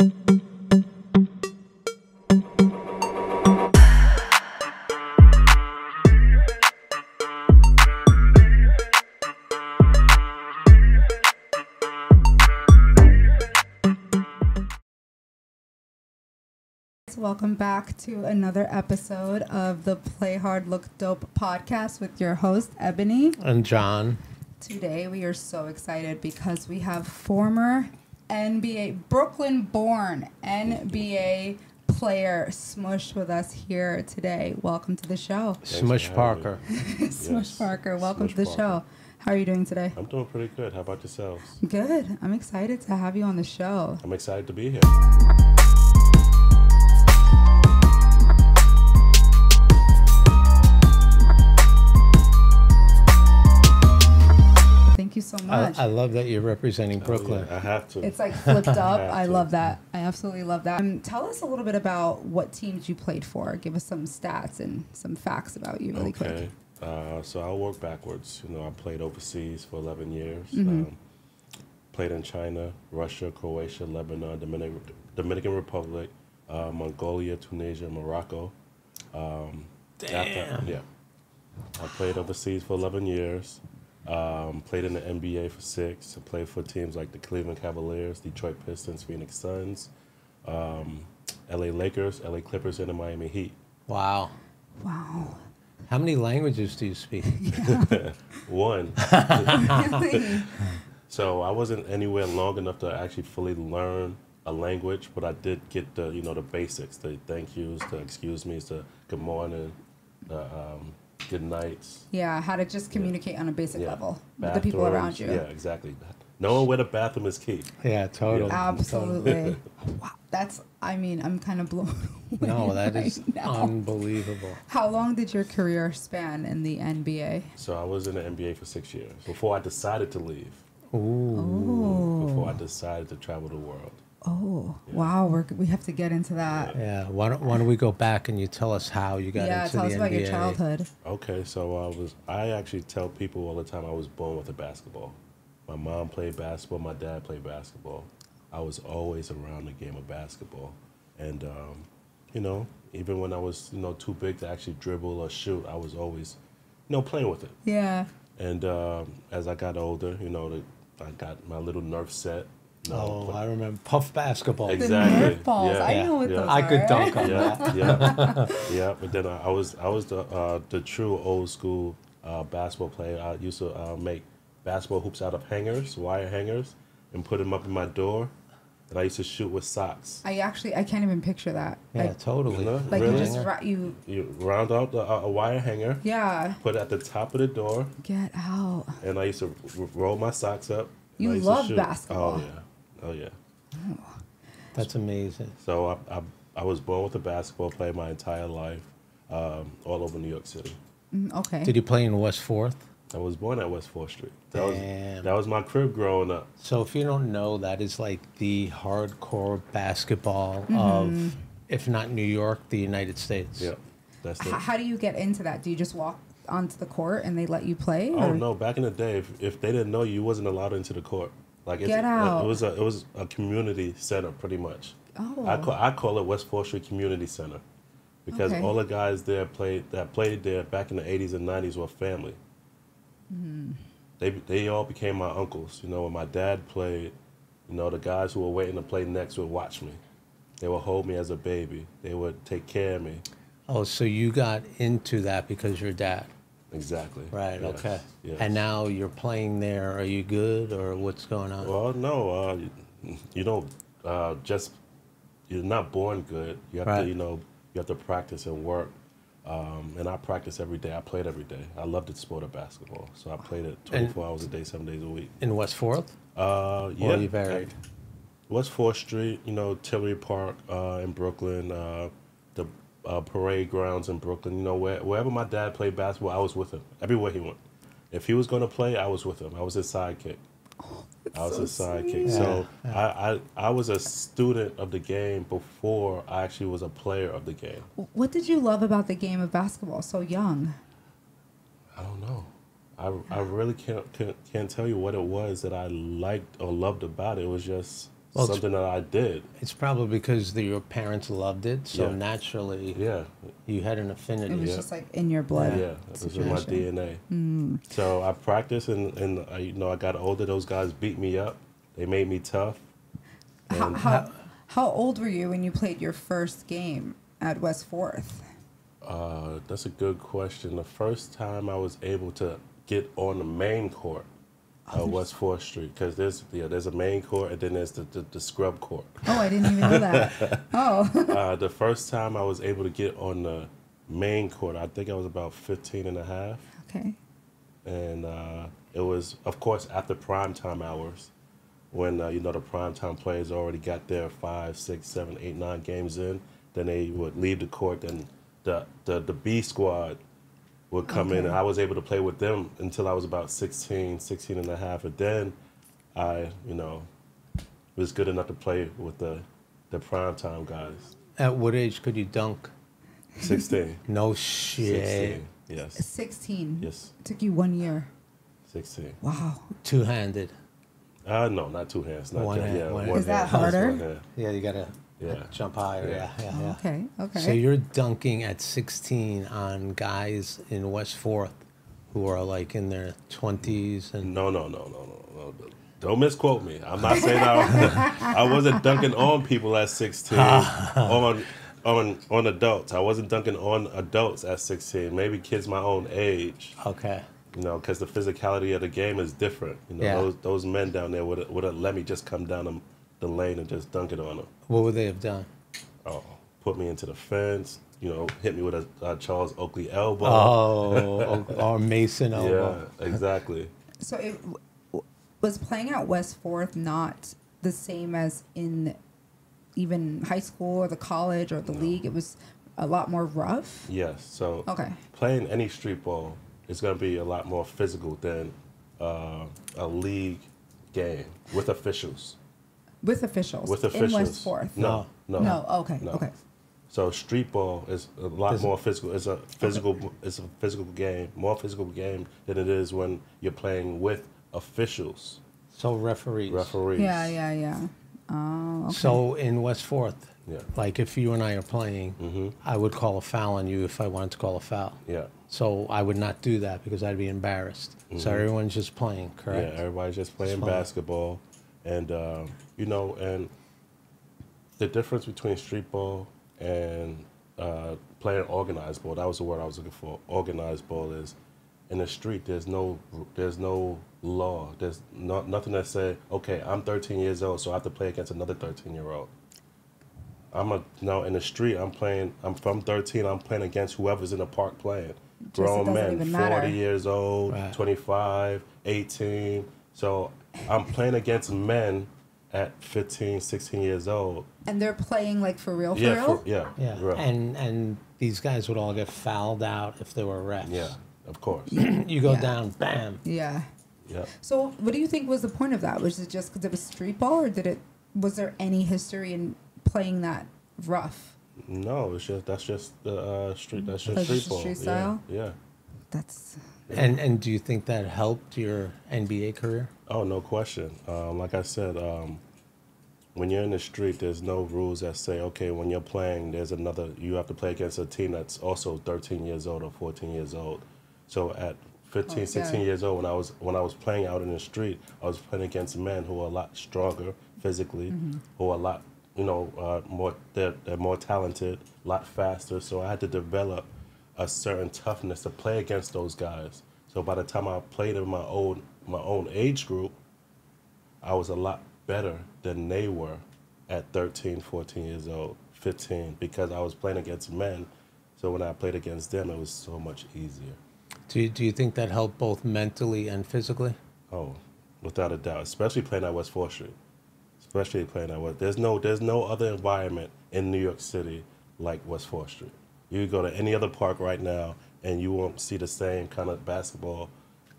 Welcome back to another episode of the Play Hard Look Dope podcast with your host, Ebony. And Jon. Today we are so excited because we have former NBA, Brooklyn born NBA player Smush with us here today. Welcome to the show. Smush Parker. Smush Yes. Parker, welcome Smush to the Parker. show. How are you doing today? I'm doing pretty good. How about yourselves? Good. I'm excited to have you on the show. I'm excited to be here. So I, much. I love that you're representing Brooklyn. Oh, yeah, I have to. It's like flipped up. Have I love that. I absolutely love that. Um, tell us a little bit about what teams you played for. Give us some stats and some facts about you, really okay. quick. Uh, so I'll work backwards. You know, I played overseas for 11 years. Mm-hmm. Um, played in China, Russia, Croatia, Lebanon, Dominican, Dominican Republic, uh, Mongolia, Tunisia, Morocco. Um, Damn. yeah. I played overseas for 11 years. Um, played in the NBA for six. Played for teams like the Cleveland Cavaliers, Detroit Pistons, Phoenix Suns, um, LA Lakers, LA Clippers, and the Miami Heat. Wow. Wow. How many languages do you speak? One. So I wasn't anywhere long enough to actually fully learn a language, but I did get the you know the basics, the thank yous, the excuse me's, the good morning, the um, good nights. yeah, how to just communicate on a basic Yeah. level with the people around you. Yeah, exactly. Knowing where the bathroom is key. yeah, totally. Absolutely. wow. That's, I mean, I'm kind of blown away. No, that right is now. unbelievable. How long did your career span in the NBA? So I was in the NBA for six years before I decided to leave. Ooh. Before I decided to travel the world. Oh, wow. We're, we have to get into that. Yeah. Why don't, why don't we go back and you tell us how you got Yeah, into tell the us about your NBA? childhood. Okay, so I was. I actually tell people all the time I was born with a basketball. My mom played basketball. My dad played basketball. I was always around the game of basketball, and um, you know, even when I was you know too big to actually dribble or shoot, I was always, you know, playing with it. Yeah. And um, as I got older, you know, the, I got my little Nerf set. You know, Oh, put- I remember puff basketball. The Exactly. Nerf balls. I Yeah. know what Yeah. those I are. could dunk on yeah, that. yeah, yeah. But then I, I was I was the uh, the true old school uh, basketball player. I used to uh, make basketball hoops out of hangers, wire hangers, and put them up in my door. And I used to shoot with socks. I actually, I can't even picture that. Yeah, Like, totally. You know? like Really? you just ra- you, You round out the, uh, a wire hanger, yeah. put it at the top of the door, Get out. and I used to r- roll my socks up. You I love basketball. Oh yeah, oh yeah. That's amazing. So I, I I was born with a basketball player my entire life, um, all over New York City. Mm, Okay. Did you play in West Fourth? I was born at West Fourth Street. That Damn. was that was my crib growing up. So if you don't know, that is like the hardcore basketball Mm-hmm. of, if not New York, the United States. Yeah, that's H- how do you get into that? Do you just walk onto the court and they let you play? Oh or- no! Back in the day, if, if they didn't know you, you wasn't allowed into the court. Like it's, Get out. It was a it was a community center, pretty much. Oh. I call I call it West Fourth Street Community Center, because Okay. all the guys there played that played there back in the '80s and '90s were family. Mm-hmm. They they all became my uncles. You know, when my dad played, you know, the guys who were waiting to play next would watch me. They would hold me as a baby. They would take care of me. Oh, so you got into that because your dad, Exactly. right? Yes, Okay. yes. And now you're playing there. Are you good, or what's going on? Well, no, uh, you, you don't uh, just you're not born good. You have Right. to, you know, you have to practice and work. Um, and I practice every day. I played every day. I loved the sport of basketball, so I played it 24 hours a day, seven days a week. in West Fourth? Uh, yeah, you varied? West Fourth Street, you know, Tillery Park uh, in Brooklyn, uh, parade grounds in Brooklyn. You know, where, wherever my dad played basketball, I was with him. Everywhere he went. If he was going to play, I was with him. I was his sidekick. I was so his sidekick. sweet. So I, I, I was a student of the game before I actually was a player of the game. What did you love about the game of basketball so young? I don't know. I, I really can't, can't can't tell you what it was that I liked or loved about it. It was just Well, something that I did. It's probably because the, your parents loved it, so Yeah. naturally Yeah, you had an affinity. It affinity. was Yeah. just like in your blood. yeah, it was in my. DNA. Mm. So I practiced, and and I, you know I got older. Those guys beat me up. They made me tough. How, how, how old were you when you played your first game at West Fourth? Uh, that's a good question. The first time I was able to get on the main court, uh, West Fourth Street, because there's yeah there's a main court and then there's the, the, the scrub court. Oh, I didn't even know that. Oh, uh, the first time I was able to get on the main court, I think I was about 15 and a half. okay. And uh, it was, of course, after prime time hours when, uh, you know, the prime time players already got their five, six, seven, eight, nine games in. Then they would leave the court. Then the, the, the B squad would come in. And I was able to play with them until I was about 16, 16 and a half. And then I, you know, was good enough to play with the, the prime time guys. At what age could you dunk? 16. No shit. 16. Yes. 16. Yes. It took you one year. 16. Wow. Two handed. Uh, no, not two hands. Not One that. hand, yeah, one one hand. Is that hand. Just harder? Yeah, you gotta Yeah. jump higher. Yeah, Yeah. yeah, yeah. Okay. Okay. So you're dunking at 16 on guys in West Fourth who are like in their 20s and No, no, no, no, no, no. Don't misquote me. I'm not saying I, I wasn't dunking on people at 16 on on on adults. I wasn't dunking on adults at 16. Maybe kids my own age. okay. You know, because the physicality of the game is different. You know, Yeah. those those men down there would would have let me just come down the, the lane and just dunk it on them. What would they have done? Oh, put me into the fence. You know, hit me with a, a Charles Oakley elbow. Oh, or Mason elbow. yeah, exactly. So it was playing at West Fourth not the same as in even high school or the college or the league. It was a lot more rough. Yes. So Okay. playing any street ball is going to be a lot more physical than uh, a league game with officials. With officials. With In officials. West Fourth. No, no, No. Okay. no. Okay. So street ball is a lot Is it- more physical. It's a physical. It's a physical game, more physical game than it is when you're playing with officials, So referees. referees. Yeah. Yeah. Yeah. Oh. Okay. So in West Fourth, Yeah. like if you and I are playing, Mhm. I would call a foul on you if I wanted to call a foul. Yeah. So I would not do that because I'd be embarrassed. So everyone's just playing, correct? Mm-hmm. Yeah, everybody's just playing playing. basketball, and um, you know, and the difference between street ball and uh, playing organized ball. That was the word I was looking for. Organized ball is in the street. There's no, there's no law. There's not nothing that say, okay, I'm 13 years old, so I have to play against another 13 year old. I'm a now in the street. I'm playing. I'm from 13. I'm playing against whoever's in the park playing. Just Grown men, 40 matter. years old, Right. 25, 18. So I'm playing against men at 15, 16 years old. and they're playing like for real. For yeah, real. for, yeah, Yeah. real. And and these guys would all get fouled out if they were refs. yeah, of course. you go Yeah. down, bam. yeah. yeah. So, what do you think was the point of that? Was it just because it was street ball, or did it? Was there any history in playing that rough? No, it's just that's just the uh, street. That's just That's street just ball. street yeah, style? Yeah. That's And and do you think that helped your NBA career? Oh, no question. Um, like I said, um, when you're in the street, there's no rules that say, okay, when you're playing, there's another, you have to play against a team that's also 13 years old or 14 years old. So at 15, Oh, 16 yeah. years old, when I was when I was playing out in the street, I was playing against men who are a lot stronger physically, who are a lot, you know, uh, more they're, they're more talented, a lot faster. So I had to develop a certain toughness to play against those guys. So by the time I played in my own my own age group, I was a lot better than they were at 13, 14 years old, 15, because I was playing against men. So when I played against them, it was so much easier. Do you, do you think that helped both mentally and physically? Oh, without a doubt, especially playing at West Fourth Street. Especially playing at West. There's no there's no other environment in New York City like West Fourth Street. You go to any other park right now, and you won't see the same kind of basketball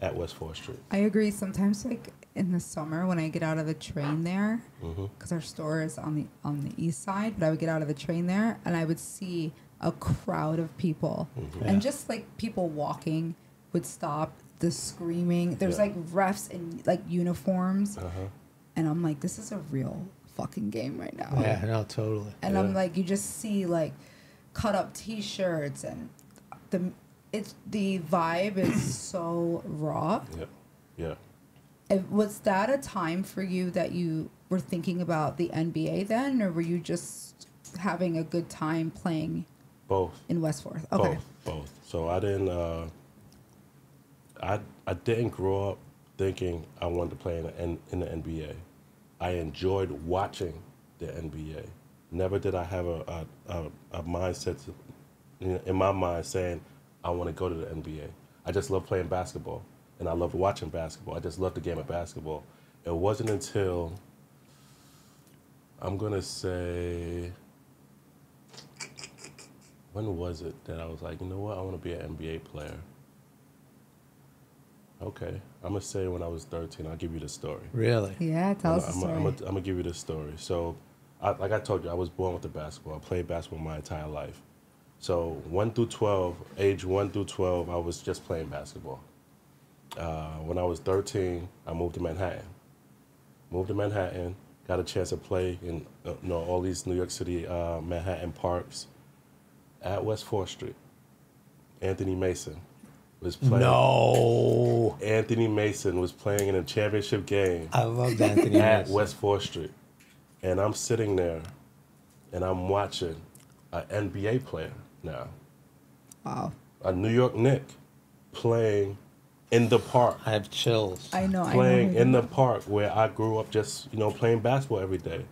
at West Fourth Street. I agree. Sometimes, like in the summer, when I get out of the train there, Mm-hmm. because our store is on the on the east side, but I would get out of the train there, and I would see a crowd of people, Mm-hmm. Yeah. and just like people walking would stop. The screaming. There's Yeah. like refs in like uniforms, Uh-huh. and I'm like, this is a real fucking game right now. Yeah, no, totally. And I'm like, you just see like cut up T-shirts and the it's the vibe is so raw. Yeah, yeah. And Was that a time for you that you were thinking about the NBA then, or were you just having a good time playing Both. in West Fourth? Okay. Both, both. So I didn't. Uh, I I didn't grow up thinking I wanted to play in the, in the NBA. I enjoyed watching the NBA. Never did I have a a, a, a mindset to, in in my mind saying I want to go to the NBA. I just love playing basketball, and I love watching basketball. I just love the game of basketball. It wasn't until I'm gonna say when was it that I was like, you know what, I want to be an NBA player? Okay, I'm gonna say when I was 13. I'll give you the story. Really? Yeah, tell I'm, us the I'm, story. I'm, I'm gonna give you the story. So, I, like I told you, I was born with the basketball. I played basketball my entire life. So one through 12, age one through 12, I was just playing basketball. Uh, when I was 13, I moved to Manhattan. Moved to Manhattan, got a chance to play in uh, you know all these New York City uh, Manhattan parks. At West Fourth Street, Anthony Mason was playing. No. Anthony Mason was playing in a championship game I love Anthony at Mason. West Fourth Street, and I'm sitting there, and I'm watching an NBA player now, wow. a New York Nick, playing in the park, I have chills. I know. playing I know. in the park where I grew up, just you know playing basketball every day,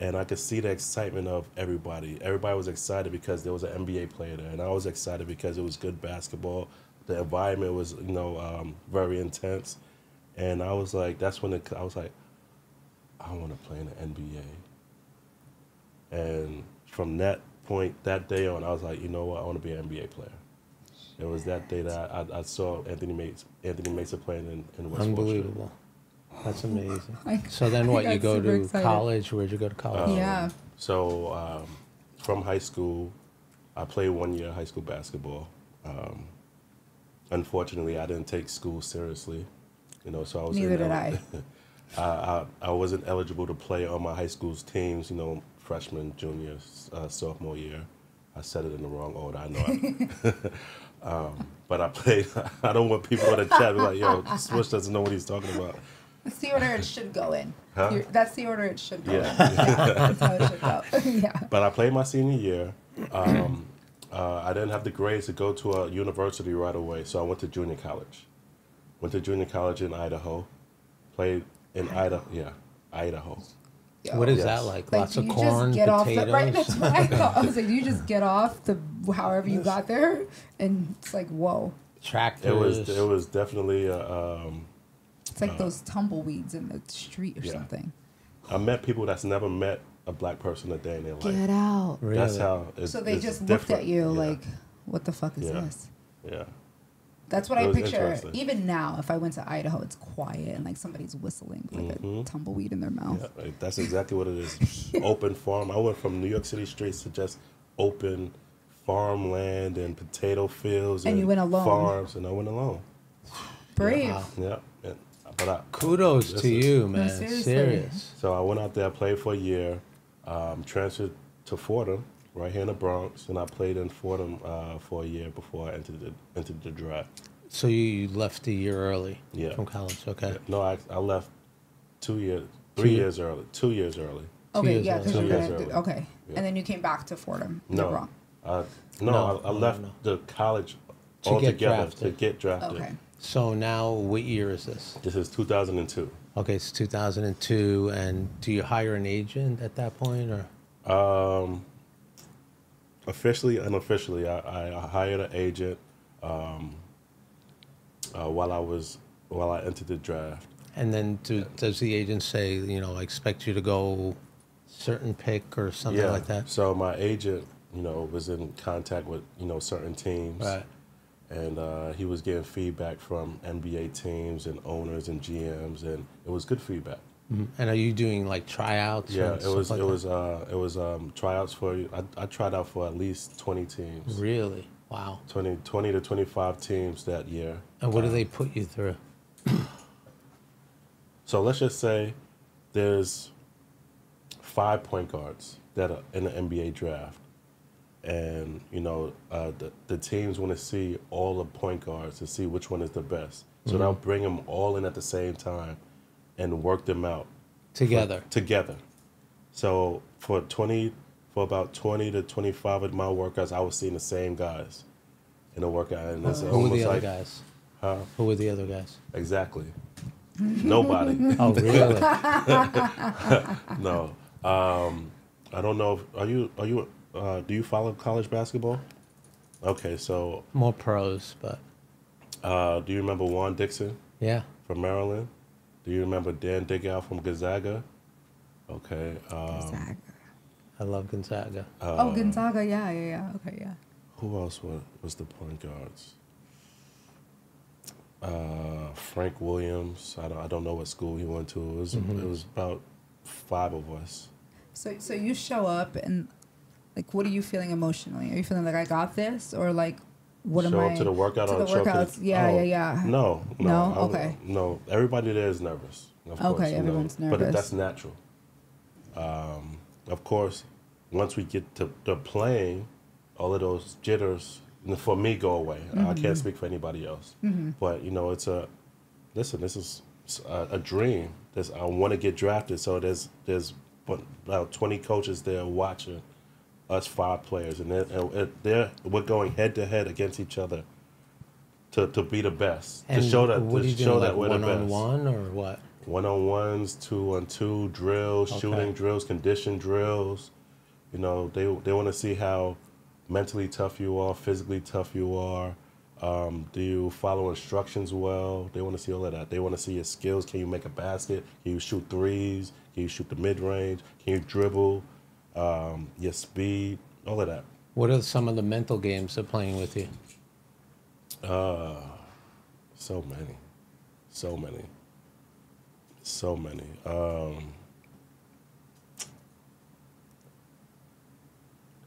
and I could see the excitement of everybody. Everybody was excited because there was an NBA player there, and I was excited because it was good basketball. The environment was you know um, very intense, and I was like, that's when it, I was like, I want to play in the NBA. And from that point, that day on, I was like, you know what, I want to be an NBA player. It was that day that I, I saw Anthony Mason, Anthony Mason playing in, in West Fourth Street. Unbelievable. That's amazing. I- So then what? You go to excited. college? Where'd you go to college? Um, Yeah. So um, from high school, I played one year of high school basketball. Um, unfortunately, I didn't take school seriously. You know, so I was Neither did I. I, I I wasn't eligible to play on my high school's teams. You know, freshman, junior, uh, sophomore year. I said it in the wrong order. I know. Um, but I played. I don't want people in the chat like, "Yo, Swish doesn't know what he's talking about." That's the order it should go in. Huh? You're- That's the order it should go Yeah. in. Yeah, that's how it should go. yeah. But I played my senior year. Um, uh, I didn't have the grades to go to a university right away, so I went to junior college. Went to junior college in Idaho. Played in Idaho. Yeah, Idaho. Yo. What is Yes. that like? Like, Lots of corn, just get off potatoes. the right? That's what I thought. I was like, you just get off the however you got there, and it's like, whoa, Tractors. It was it was definitely. A, um, it's like those tumbleweeds in the street or Yeah. something. I met people that's never met a black person a day in their life. Get out. Really? That's how. It's, So they it's just looked at you Yeah. like, what the fuck is Yeah. this? Yeah. That's what It I picture. Even now, if I went to Idaho, it's quiet and like somebody's whistling like a Mhm. tumbleweed in their mouth. Yeah, like, that's exactly what it is. Open farm. I went from New York City streets to just open farmland and potato fields And and, you went alone. farms, and I went alone. Brave. Wow. Yeah, and, but I Kudos to Listen. you, man. seriously. Serious. so I went out there, played for a year, um, transferred to Fordham, right here in the Bronx, and I played in Fordham uh, for a year before I entered the entered the draft. So you, you left a year early Yeah. from college. Okay. No, I I left two years, Two three years. years early, two years early. Okay, years yeah, early. because Two you're years gonna. early. Okay, Yeah. and then you came back to Fordham. No, You're wrong. Uh, no, No, I, I no, left no. the college To get altogether to drafted. get drafted. Okay. So now, what year is this? This is 2002. Okay, it's 2002. And do you hire an agent at that point, or? Um, officially, unofficially, I, I hired an agent um, uh, while I was while I entered the draft. And then do, does the agent say, you know, I expect you to go certain pick or something yeah. like that? So my agent, you know, was in contact with you know certain teams, Right. and uh, he was getting feedback from NBA teams and owners and GMs, and it was good feedback. And are you doing like tryouts? Yeah, it was like it was uh, it was um, tryouts for I, I tried out for at least 20 teams. Really? Wow. 20, 20 to 25 teams that year. And what do Uh, they put you through? So let's just say there's five point guards that are in the NBA draft, and you know uh, the the teams want to see all the point guards to see which one is the best. So they'll bring them all in at the same time, and work them out Together. together. So for twenty, for about twenty to twenty five of my workouts, I was seeing the same guys in the workout, and it's Who were the other like guys? Huh? Who were the other guys? exactly nobody. Oh, really? No, um, I don't know. If, are you? Are you? Uh, do you follow college basketball? Okay, so More pros, but uh, do you remember Juan Dixon yeah. from Maryland? Do you remember Dan Dickau from Gonzaga? Okay. Um, Gonzaga. I love Gonzaga. oh, Gonzaga. Yeah, yeah, yeah. Okay, yeah. who else was, was the point guards? Uh, Frank Williams. I don't, I don't know what school he went to. It was it was about five of us. So, so you show up and like, what are you feeling emotionally? Are you feeling like I got this, or like, what am show I up to the workout to or the show up to workouts? the- yeah, oh, yeah, yeah. No, no, No? Okay. no. Everybody there is nervous. Of Okay, course, you know, everyone's but that's natural. Um, of course, once we get to, the playing, all of those jitters for me go away. I Mm-hmm. can't speak for anybody else, but you know, it's a listen. This is a, a dream. There's, I want to get drafted, so there's there's about 20 coaches there watching us five players, and they're, they're we're going head to head against each other to, to be the best. And to show that what to you show doing, that like we're the best. one on one or what? One on ones, two on two drills, Okay. shooting drills, condition drills. You know, they they want to see how mentally tough you are, physically tough you are. Um, do you follow instructions well? They want to see all of that. They want to see your skills. Can you make a basket? Can you shoot threes? Can you shoot the mid range? Can you dribble? Um, your speed, all of that. What are some of the mental games they're playing with you? Uh, so many, so many, so many. Um,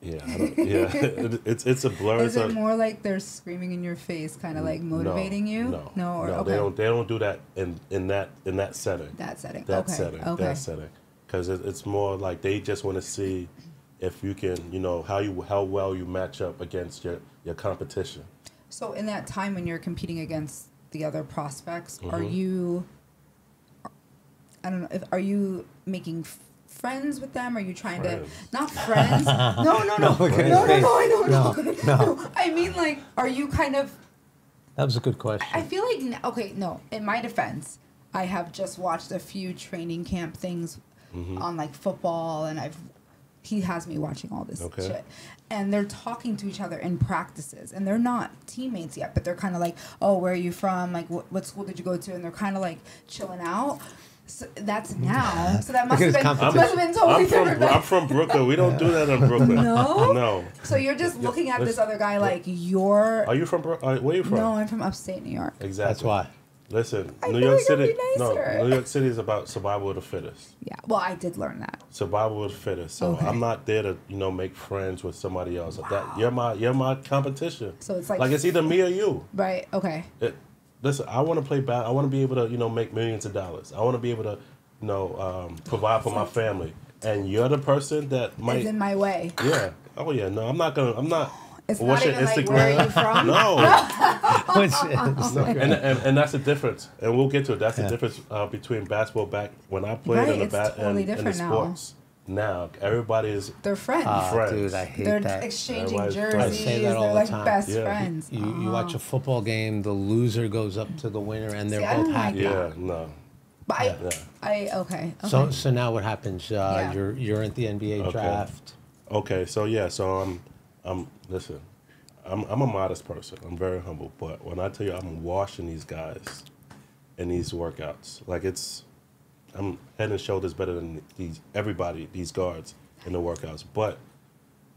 yeah, I don't, yeah. It's it's a blur. Is it's it a, more like they're screaming in your face, kind of like motivating no, you? No, no, or no, okay. they don't. They don't do that in in that in that setting. that setting. that okay. setting. okay. That setting. Because it, it's more like they just want to see if you can, you know, how you how well you match up against your your competition. So in that time when you're competing against the other prospects, are Mm-hmm. you? I don't know. If, are you making f- friends with them? Are you trying Friends. to not friends? no, no, no, no, we're no, no, say- no, I know, no, no, no. I mean, like, are you kind of? That was a good question. I feel like okay, no. In my defense, I have just watched a few training camp things Mm-hmm. on like football, and I've he has me watching all this Okay. shit. And they're talking to each other in practices, and they're not teammates yet, but they're kind of like, "Oh, where are you from? Like, what, what school did you go to?" And they're kind of like chilling out. So that's now. So that must have been his must have been totally I'm from different. I'm from Brooklyn. We don't do that in Brooklyn. No? No. so you're just looking at this other guy like you're. Are you from? Bro- uh, where are you from? No, I'm from upstate New York. Exactly. That's why. Listen, I New York like City. No. New York City is about survival of the fittest. Yeah. Well, I did learn that. Survival of the fittest. So Okay. I'm not there to you know make friends with somebody else. That you're my you're my competition. So it's like- like it's either me or you. Right. Okay. It, listen, I want to play bad. I want to be able to you know make millions of dollars. I want to be able to you know um, provide for my family. And you're the person that might. Is in my way. yeah. Oh yeah. No, I'm not gonna. I'm not. It's What's not your even like where are you from? No. What's- it's No, and, and and that's the difference, and we'll get to it. That's Yeah. the difference uh, between basketball back when I played Right, in the bat totally and, in the different now. sports. Now everybody is They're friends. Ah, friends. dude, I hate they're that. exchanging Everybody's jerseys. I say that all they're the like time. best Yeah. friends. You, you watch a football game, the loser goes up to the winner, and they're See, I both don't like happy. yeah no But I, yeah. I okay. okay. So, so now what happens? Uh, Yeah. You're you're at the NBA Okay. draft. Okay, so yeah, so I'm I'm listen, I'm I'm a modest person. I'm very humble, but when I tell you I'm washing these guys in these workouts, like it's I'm head and shoulders better than these everybody these guards in the workouts. But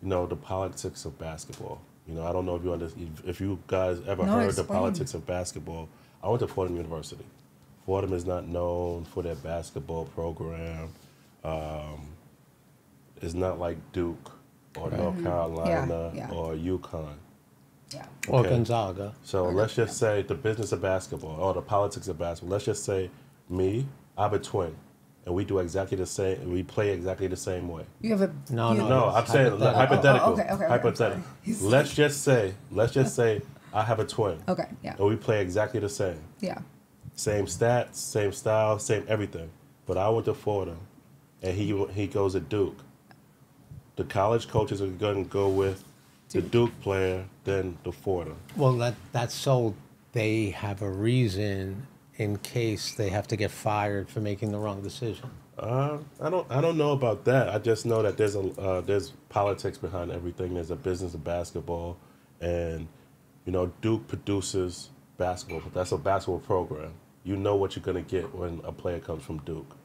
you know the politics of basketball. You know I don't know if you under, if you guys ever No, heard the politics of basketball. I went to Fordham University. Fordham is not known for their basketball program. Um, it's not like Duke or North Carolina Mm-hmm. yeah. or UConn. Yeah. Or Gonzaga. So Or let's Duke, just say the business of basketball or the politics of basketball. Let's just say me, I'm a twin, and we do exactly the same. We play exactly the same way. You have a No, you- no, No, I'm saying hypothetical. hypothetical. Oh, oh, okay, okay, okay, hypothetical. Let's just say, let's just say, I have a twin, Okay, yeah, and we play exactly the same. yeah. Same stats, same style, same everything. But I went to Florida, and he he goes to Duke. The college coaches are going to go with the Duke player than the Fordham. Well, that that's so they have a reason in case they have to get fired for making the wrong decision. Uh, I don't I don't know about that. I just know that there's a uh, there's politics behind everything. There's a business of basketball, and you know Duke produces basketball. But That's a basketball program. You know what you're gonna get when a player comes from Duke.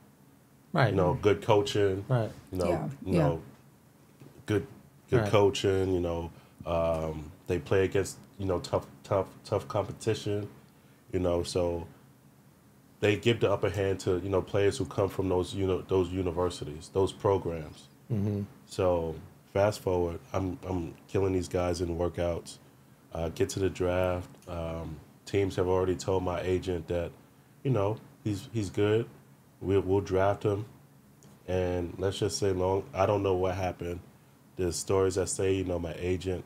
Right. You know, good coaching. Right. You know, Yeah, you yeah. know, good good Right. coaching. You know, um, they play against you know tough tough tough competition. You know, so they give the upper hand to you know players who come from those you know those universities, those programs. Mm-hmm. So fast forward, I'm I'm killing these guys in workouts. Uh, get to the draft. Um, teams have already told my agent that, you know, he's he's good. We'll we'll draft him, and let's just say long. I don't know what happened. There's stories that say you know my agent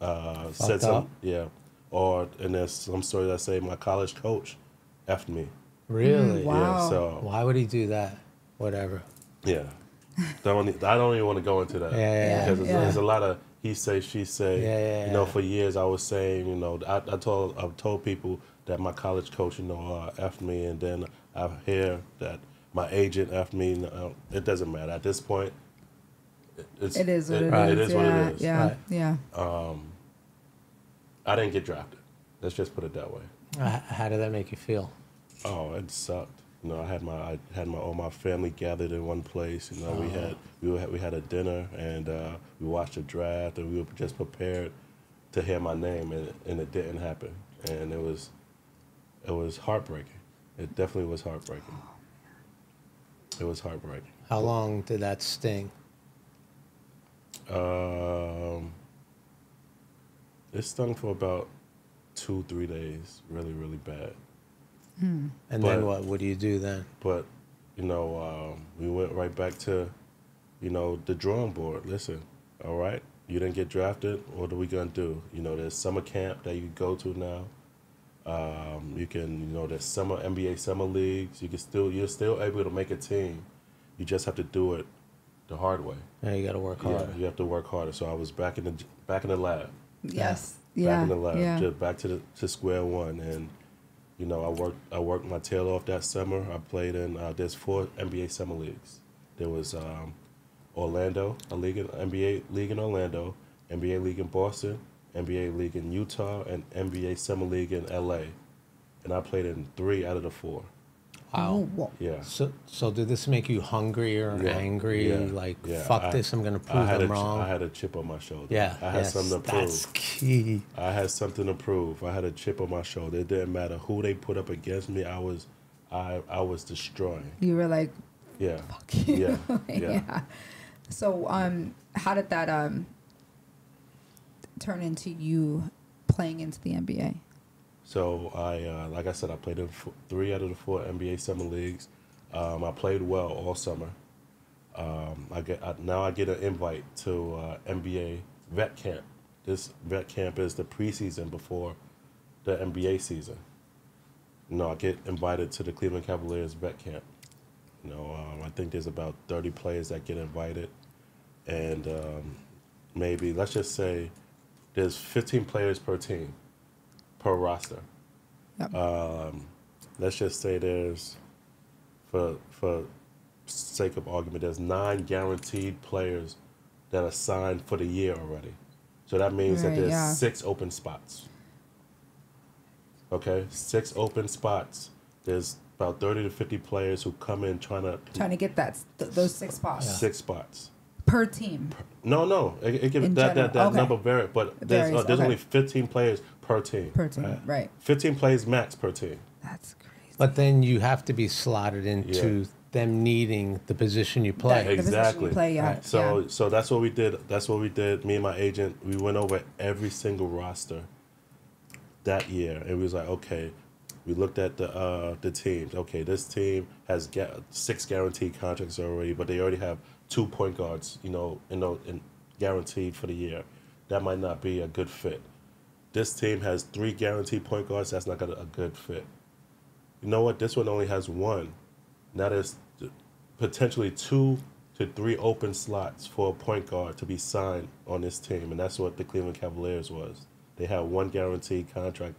uh, said Fucked some yeah, or and there's some stories that say my college coach effed me. Really? Mm, wow. Yeah, so Why would he do that? Whatever. Yeah. don't e- I don't even want to go into that. Yeah, yeah, yeah. Because there's, Yeah. there's a lot of he say she say. Yeah, yeah, You know, for years I was saying, you know, I, I told I've told people that my college coach, you know, uh, effed me, and then I hear that my agent effed me. Uh, it doesn't matter at this point. It- It's, It is what it is. Right. It is yeah, what it is. Yeah, Right. yeah. I didn't get drafted. Let's just put it that way. Uh, How did that make you feel? Oh, it sucked. You know, I had my I had my all my family gathered in one place. You know, we had we were, we had a dinner and uh, we watched a draft and we were just prepared to hear my name and and it didn't happen and it was it was heartbreaking. It definitely was heartbreaking. It was heartbreaking. How long did that sting? Um, it stung for about two three days, really really bad. And But- then what? What do you do then? But, you know, um, we went right back to, you know, the drawing board. Listen, all right, you didn't get drafted. What are we gonna do? You know, there's summer camp that you go to now. Um, you can, you know, there's summer NBA summer leagues. You can still, you're still able to make a team. You just have to do it the hard way. Now you got to work Yeah, harder. you have to work harder. So I was back in the back in the lab Yes. back Yeah. in the lab, yeah. just back to the to square one. And you know, I worked I worked my tail off that summer. I played in uh, there's four NBA summer leagues. There was um, Orlando, a league in NBA league in Orlando, NBA league in Boston, NBA league in Utah, and NBA summer league in LA. And I played in three out of the four. Wow. Oh, whoa. Yeah. So, so did this make you hungry or Yeah, angry? yeah, Like, yeah. fuck I- this, I'm going to I prove had them a, wrong. I had a chip on my shoulder. yeah. I had yes, something to prove. That's key. I had something to prove. I had a chip on my shoulder. It didn't matter who they put up against me. I was, I, I was destroying. You were like, Yeah, you. yeah, yeah. yeah. So, um, how did that um turn into you playing into the NBA? So I, uh, like I said, I played in three out of the four NBA summer leagues. Um, I played well all summer. Um, I get I, now I get an invite to uh, NBA vet camp. This vet camp is the preseason before the NBA season. You know, I get invited to the Cleveland Cavaliers vet camp. You know, um, I think there's about 30 players that get invited, and um, maybe let's just say there's 15 players per team, per roster. Yep. Um, let's just say there's, for for sake of argument, there's nine guaranteed players that are signed for the year already. So that means that there's yeah. six open spots. Okay, six open spots. There's about 30 to 50 players who come in trying to Trying to get that th- those six spots six spots. per team. No, no, it, it give, In that, general, that, that okay. number vary, but It there's, uh, there's okay. only 15 players per team. Per team, right. 15 plays max per team. That's crazy. But then you have to be slotted into Yeah. them needing the position you play. That- the position you Exactly. play, yeah, Right. So yeah. so that's what we did. That's what we did. Me and my agent, we went over every single roster that year, and we was like, okay, We looked at the uh, the teams. Okay, this team has ga- six guaranteed contracts already, but they already have two point guards. You know, in, the, in guaranteed for the year. That might not be a good fit. This team has three guaranteed point guards. That's not gonna, a good fit. You know what? This one only has one. Now there's potentially two to three open slots for a point guard to be signed on this team, and that's what the Cleveland Cavaliers was. They had one guaranteed contract,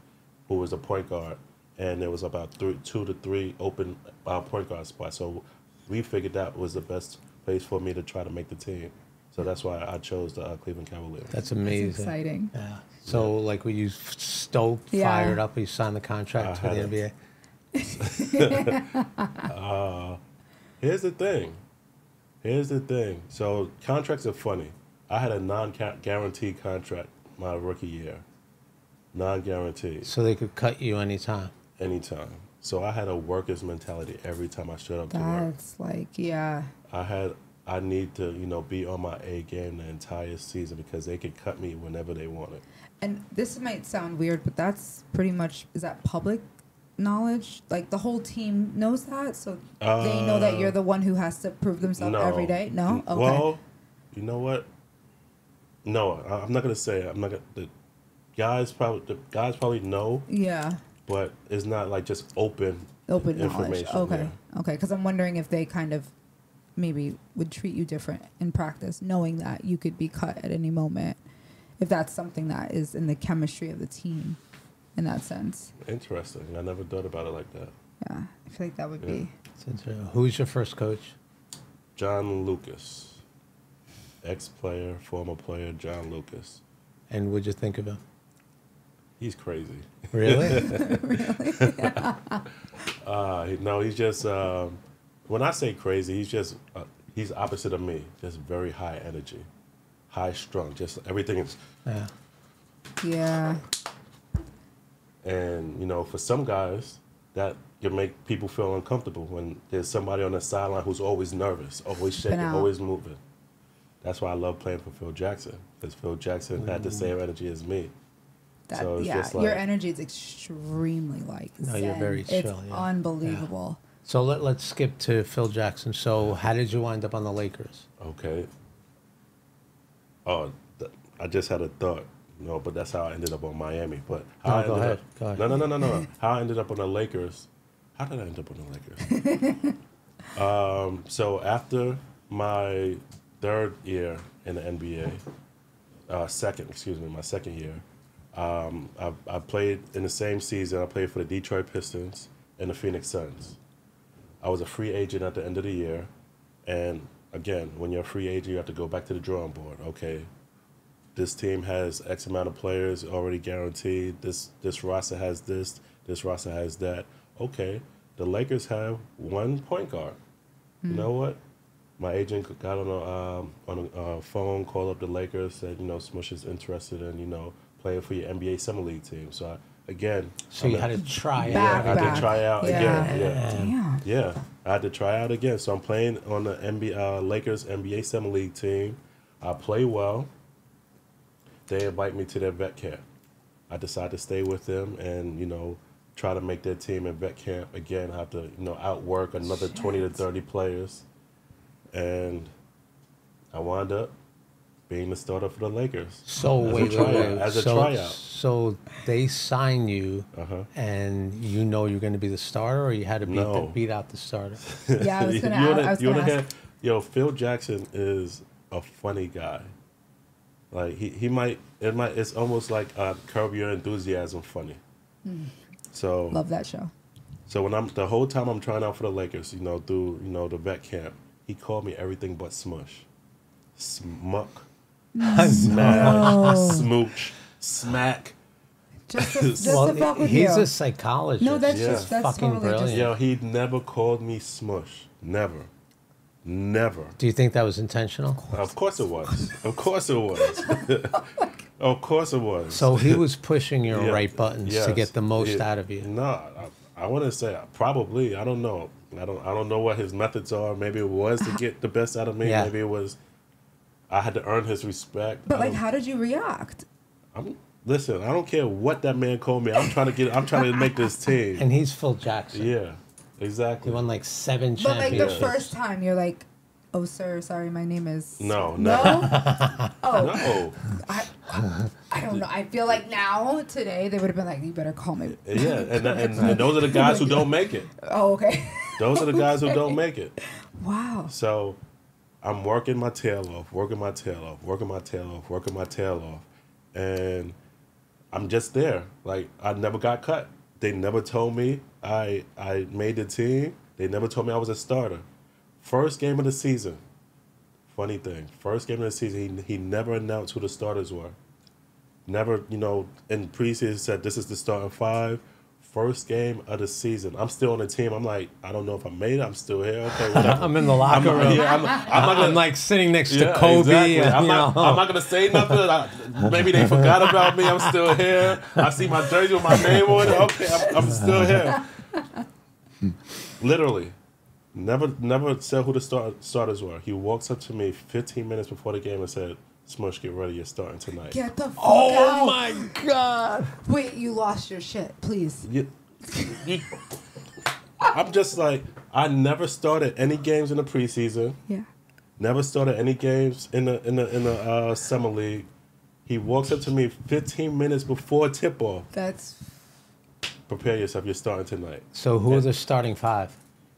who was a point guard, and there was about three, two to three open uh, point guard spots. So we figured that was the best place for me to try to make the team. So that's why I chose the uh, Cleveland Cavaliers. That's amazing. It's exciting. Yeah. So, like, were you stoked, Yeah. fired up? You signed the contract I for the had NBA. Uh, here's the thing. Here's the thing. So contracts are funny. I had a non-guaranteed contract my rookie year, non-guaranteed So they could cut you anytime. anytime. So I had a worker's mentality every time I showed up to work. That's like, yeah. I had I need to you know be on my A game the entire season because they could cut me whenever they wanted. And this might sound weird, but that's pretty much is that public knowledge? Like the whole team knows that, so they know that you're uh, the one who has to prove themselves every day. No, okay. Well, you know what? No, I- I'm not gonna say. It. I'm not gonna. The guys probably the guys probably know, yeah, but it's not like just open. open knowledge. Information, Okay, okay. Because I'm wondering if they kind of maybe would treat you different in practice, knowing that you could be cut at any moment. If that's something that is in the chemistry of the team, in that sense, Interesting. I never thought about it like that. yeah, I feel like that would Yeah. be. Since, uh, Who's your first coach? John Lucas, ex-player, former player, John Lucas. And what'd you think of him? He's crazy. Really? Uh, no, he's just. Um, when I say crazy, he's just. Uh, he's opposite of me. Just very high energy, high strung. Just everything is. Yeah. Yeah, And you know, for some guys, that can make people feel uncomfortable when there's somebody on the sideline who's always nervous, always shaking, always moving. That's why I love playing for Phil Jackson because Phil Jackson had the mm. same energy as me. that, So it's yeah. just your energy is extremely like. No, you're zen. very It's chill, yeah. unbelievable. So let, let's skip to Phil Jackson. So how did you wind up on the Lakers? Okay. Oh, th- I just had a thought. No, but that's how I ended up on Miami. But how No, I ended. Up, Go ahead. No, no, no, no, no. how I ended up on the Lakers. How did I end up on the Lakers? um, so after my third year in the NBA, uh, second, excuse me, my second year, um, I, I played in the same season. I played for the Detroit Pistons and the Phoenix Suns. I was a free agent at the end of the year, and again, when you're a free agent, you have to go back to the drawing board. Okay, this team has X amount of players already guaranteed. This this roster has this. This roster has that. Okay, the Lakers have one point guard. You know what? My agent got on a um, on a uh, phone, called up the Lakers, said you know Smush is interested in you know playing for your NBA summer league team. So I, again, So you I'm had a- to try Back, I out. had to try out Yeah. again. Yeah. Damn. Yeah, I had to try out again. So I'm playing on the NBA, uh, Lakers NBA Summer League team. I play well. They invite me to their vet camp. I decide to stay with them and you know try to make their team in vet camp again. I have to you know outwork another twenty to thirty players, and I wound up being the starter for the Lakers. So As wait, wait, tryout, wait. as a so, tryout. So they sign you, Uh-huh. and you know you're going to be the starter, or you had to beat, No. the, beat out the starter. Yeah, I was gonna. You wanna- you wanna ask. hear- yo, Phil Jackson is a funny guy. Like he, he might it might it's almost like uh, curb your enthusiasm funny. So Love that show. so when I'm the whole time I'm trying out for the Lakers, you know, through you know the vet camp, he called me everything but smush, smuck, smack, smooch, smack. Just to, just well, to fuck with he's you. a psychologist. No, that's Yeah. just that's fucking totally brilliant. just. Yo, he never called me smush, never, never. Do you think that was intentional? Of course it was. Of course it was. Oh of course it was. So he was pushing your Yeah, right buttons to get the most Yeah. out of you. No, I, I want to say probably. I don't know. I don't. I don't know what his methods are. Maybe it was to get the best out of me. Yeah. Maybe it was. I had to earn his respect. But like, how did you react? I'm, listen, I don't care what that man called me. I'm trying to get. I'm trying to make this team. And he's Phil Jackson. Yeah, He exactly. won like seven But like the championships. first time, you're like, "Oh, sir, sorry, my name is." No, no. oh, No. I, I don't know. I feel like now today they would have been like, "You better call me." Yeah, and, and, and those are the guys who don't make it. Oh, okay. Those are the guys who don't make it. wow. So I'm working my tail off, working my tail off, working my tail off, working my tail off. And I'm just there. Like I never got cut. They never told me I I made the team. They never told me I was a starter. First game of the season. Funny thing. First game of the season, he, he never announced who the starters were. Never, you know, in preseason said this is the starting five. First game of the season. I'm still on the team. I'm like, I don't know if I made it. I'm still here. Okay. I'm in the locker I'm, room. yeah, I'm, I'm not I'm, like sitting next to Kobe. exactly. and, I'm, not. I'm not gonna say nothing. I, maybe they forgot about me. I'm still here. I see my jersey with my name on it. Okay, I'm, I'm still here. Literally, never, never said who the start, starters were. He walks up to me 15 minutes before the game and said, "Smush, get ready. You're starting tonight." Get the fuck oh out. my god! Wait, you lost your shit. Please. You- you- I'm just like, I never started any games in the preseason. Yeah. Never started any games in the in the in the uh, summer league. He walks up to me 15 minutes before tip off. That's Prepare yourself. You're starting tonight. So who are the starting five?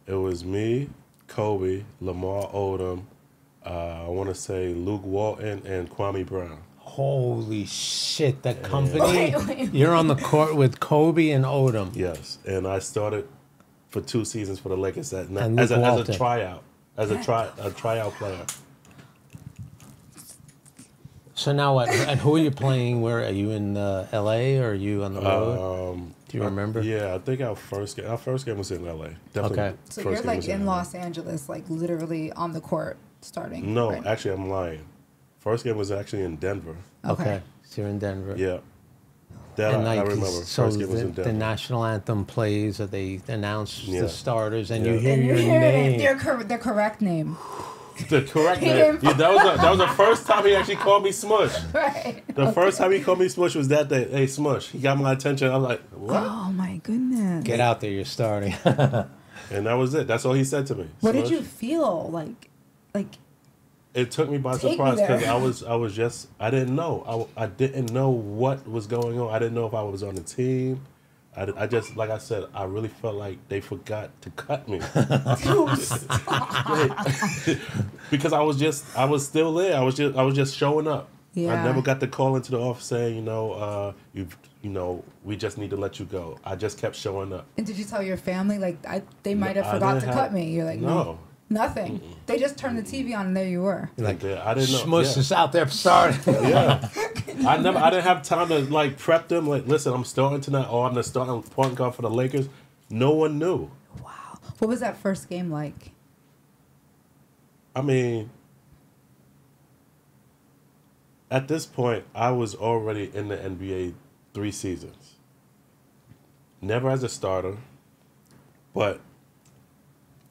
It was me, Kobe, Lamar Odom. Uh, I want to say Luke Walton and Kwame Brown. Holy shit! That company. Wait, wait, You're on the court with Kobe and Odom. Yes, and I started for two seasons for the Lakers at, And as, a, as a tryout, as a try a tryout player. So now what? And who are you playing? Where are you in uh, L.A. or are you on the road? Um, Do you remember? Yeah, I think our first game. Our first game was in LA. Definitely Okay. so you're like was in Los Angeles, like literally on the court starting. No, right? actually, I'm lying. First game was actually in Denver. Okay. okay. So you're in Denver. Yeah, that And I, like, I remember. so First game was the, in the national anthem plays, or they announce Yeah. the starters, and you hear And your you hear name. their, cor- their correct name. the correct name. Yeah, that was a, that was the first time he actually called me Smush. Right. The first time he called me Smush was that day. Hey, Smush. He got my attention. I'm like, what? Oh my goodness. Get out there! You're starting. And that was it. That's all he said to me. What did you feel like? Like It took me by surprise because. I was I was just I didn't know I, I didn't know what was going on. I didn't know if I was on the team. I, I just like I said I really felt like they forgot to cut me because I was just I was still there. I was just I was just showing up. Yeah. I never got the call into the office saying you know uh, you you know we just need to let you go. I just kept showing up. And did you tell your family like I they might have forgot to didn't cut me? You're like no. no, nothing. They just turned the TV on and there you were. Like I didn't know. Smush yeah. is out there starting. Yeah. I never I didn't have time to like prep them like listen, I'm starting tonight Oh, I'm the starting point guard for the Lakers. No one knew. Wow. What was that first game like? I mean at this point I was already in the NBA three seasons. Never as a starter, but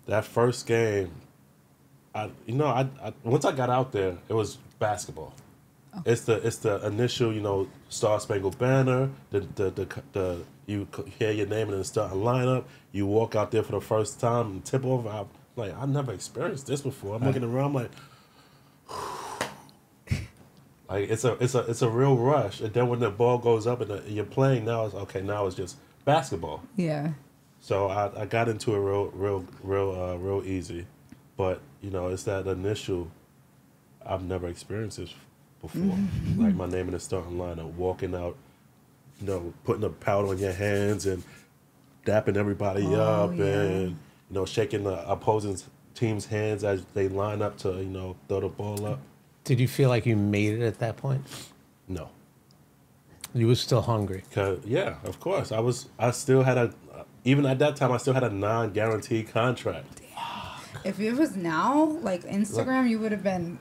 that first game I you know I, I once I got out there it was basketball. Oh. It's the it's the initial you know Star Spangled Banner. The the the, the you hear your name in the starting lineup. You walk out there for the first time and tip over. I, like I never experienced this before. I'm looking around I'm like. Like it's a it's a it's a real rush, and then when the ball goes up and the, you're playing now, it's okay. Now it's just basketball. Yeah. So I, I got into it real real real uh, real easy, but you know it's that initial. I've never experienced this before. Mm-hmm. Like my name in the starting lineup, walking out, you know, putting a powder on your hands and dapping everybody Oh, up, yeah. and you know shaking the opposing team's hands as they line up to you know throw the ball up. Did you feel like you made it at that point? No. You were still hungry. Cause yeah, of course. I was. I still had a. Even at that time, I still had a non-guaranteed contract. If it was now, like Instagram, you would have been